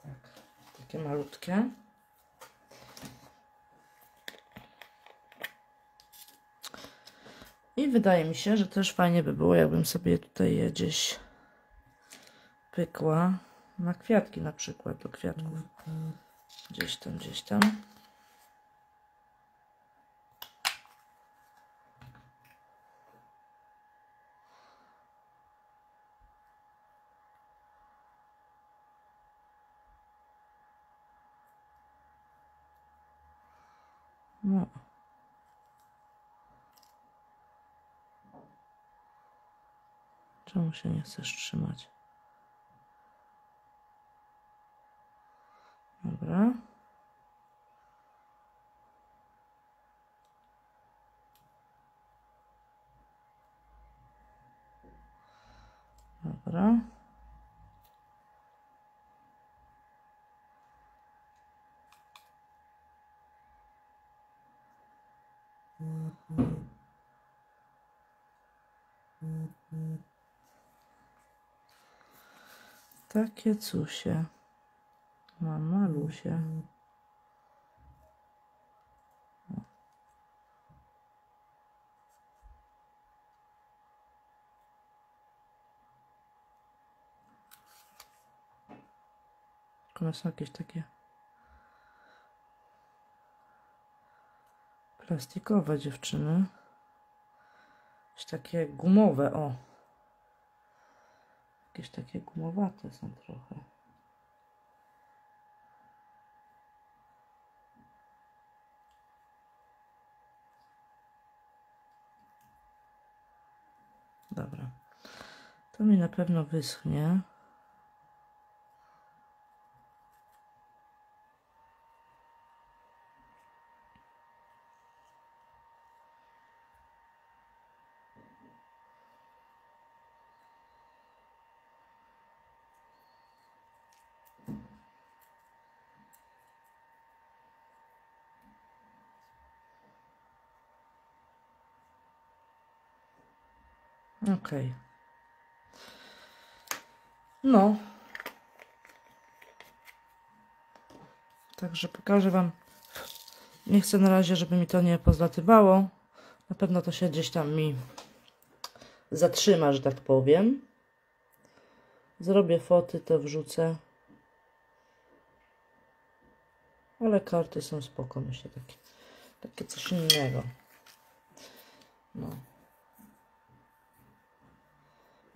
Tak, takie malutkie. I wydaje mi się, że też fajnie by było, jakbym sobie tutaj je gdzieś pykła na kwiatki na przykład, do kwiatków. Gdzieś tam, gdzieś tam. No. Czemu się nie chcesz trzymać? Dobra. Dobra. Takie cusie. Mam malusie. One są jakieś takie plastikowe dziewczyny. Jakieś takie gumowe, o. Jakieś takie gumowate są trochę. Dobra. To mi na pewno wyschnie. Okej. No. Także pokażę Wam. Nie chcę na razie, żeby mi to nie pozlatywało. Na pewno to się gdzieś tam mi zatrzyma, że tak powiem. Zrobię foty, to wrzucę. Ale karty są spoko, myślę, takie, Takie coś innego. No.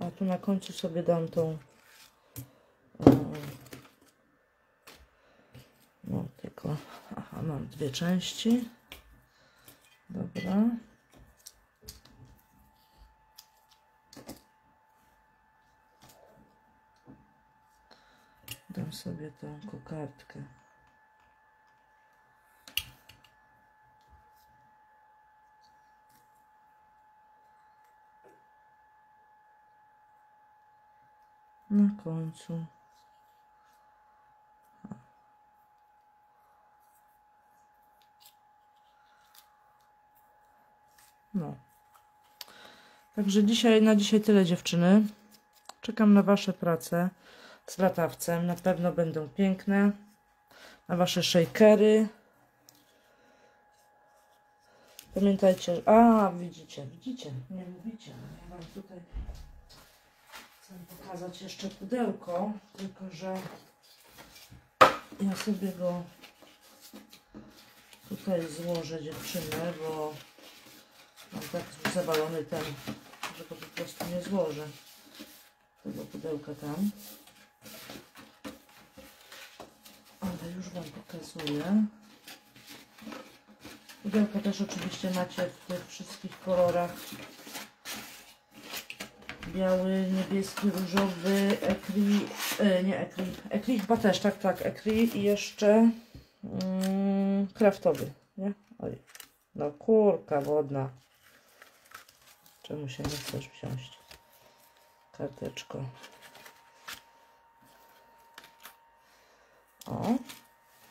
A tu na końcu sobie dam tą. e, No, tylko. Aha, mam dwie części. Dobra. Dam sobie tą kokardkę. Na końcu. No. Także dzisiaj, na dzisiaj tyle dziewczyny. Czekam na Wasze prace z latawcem. Na pewno będą piękne. Na Wasze shakery. Pamiętajcie, a widzicie, widzicie, nie mówicie. Ja Wam tutaj chcę pokazać jeszcze pudełko, tylko że ja sobie go tutaj złożę dziewczyny, bo mam tak zawalony ten, że go po prostu nie złożę tego pudełka tam. Ale już Wam pokazuję. Pudełka też oczywiście macie w tych wszystkich kolorach. Biały, niebieski, różowy, ekri, e, nie ekri, ekri chyba też, tak, tak, ekri i jeszcze mm, kraftowy, nie? Oj, no kurka wodna. Czemu się nie chcesz wziąć? Karteczko. O.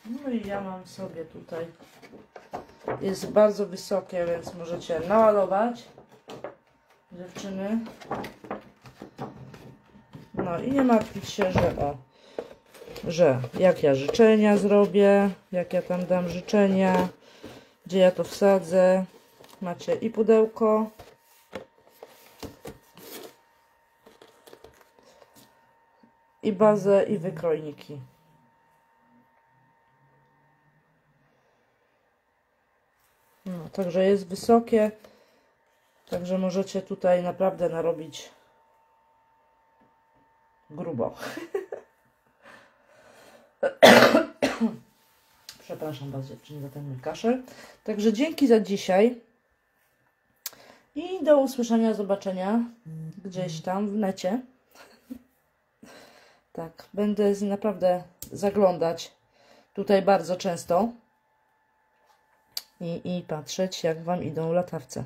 No i ja mam sobie tutaj. Jest bardzo wysokie, więc możecie namalować. Dziewczyny. No i nie martwić się, że o, że jak ja życzenia zrobię, jak ja tam dam życzenia, gdzie ja to wsadzę. Macie i pudełko, i bazę, i wykrojniki. No, także jest wysokie, także możecie tutaj naprawdę narobić grubo. Przepraszam Was dziewczyny za ten mój kaszel. Także dzięki za dzisiaj i do usłyszenia, zobaczenia gdzieś tam w necie. Tak, będę naprawdę zaglądać tutaj bardzo często i, i patrzeć, jak Wam idą latawce.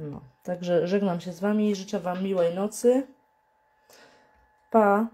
No, także żegnam się z Wami życzę Wam miłej nocy. Pa!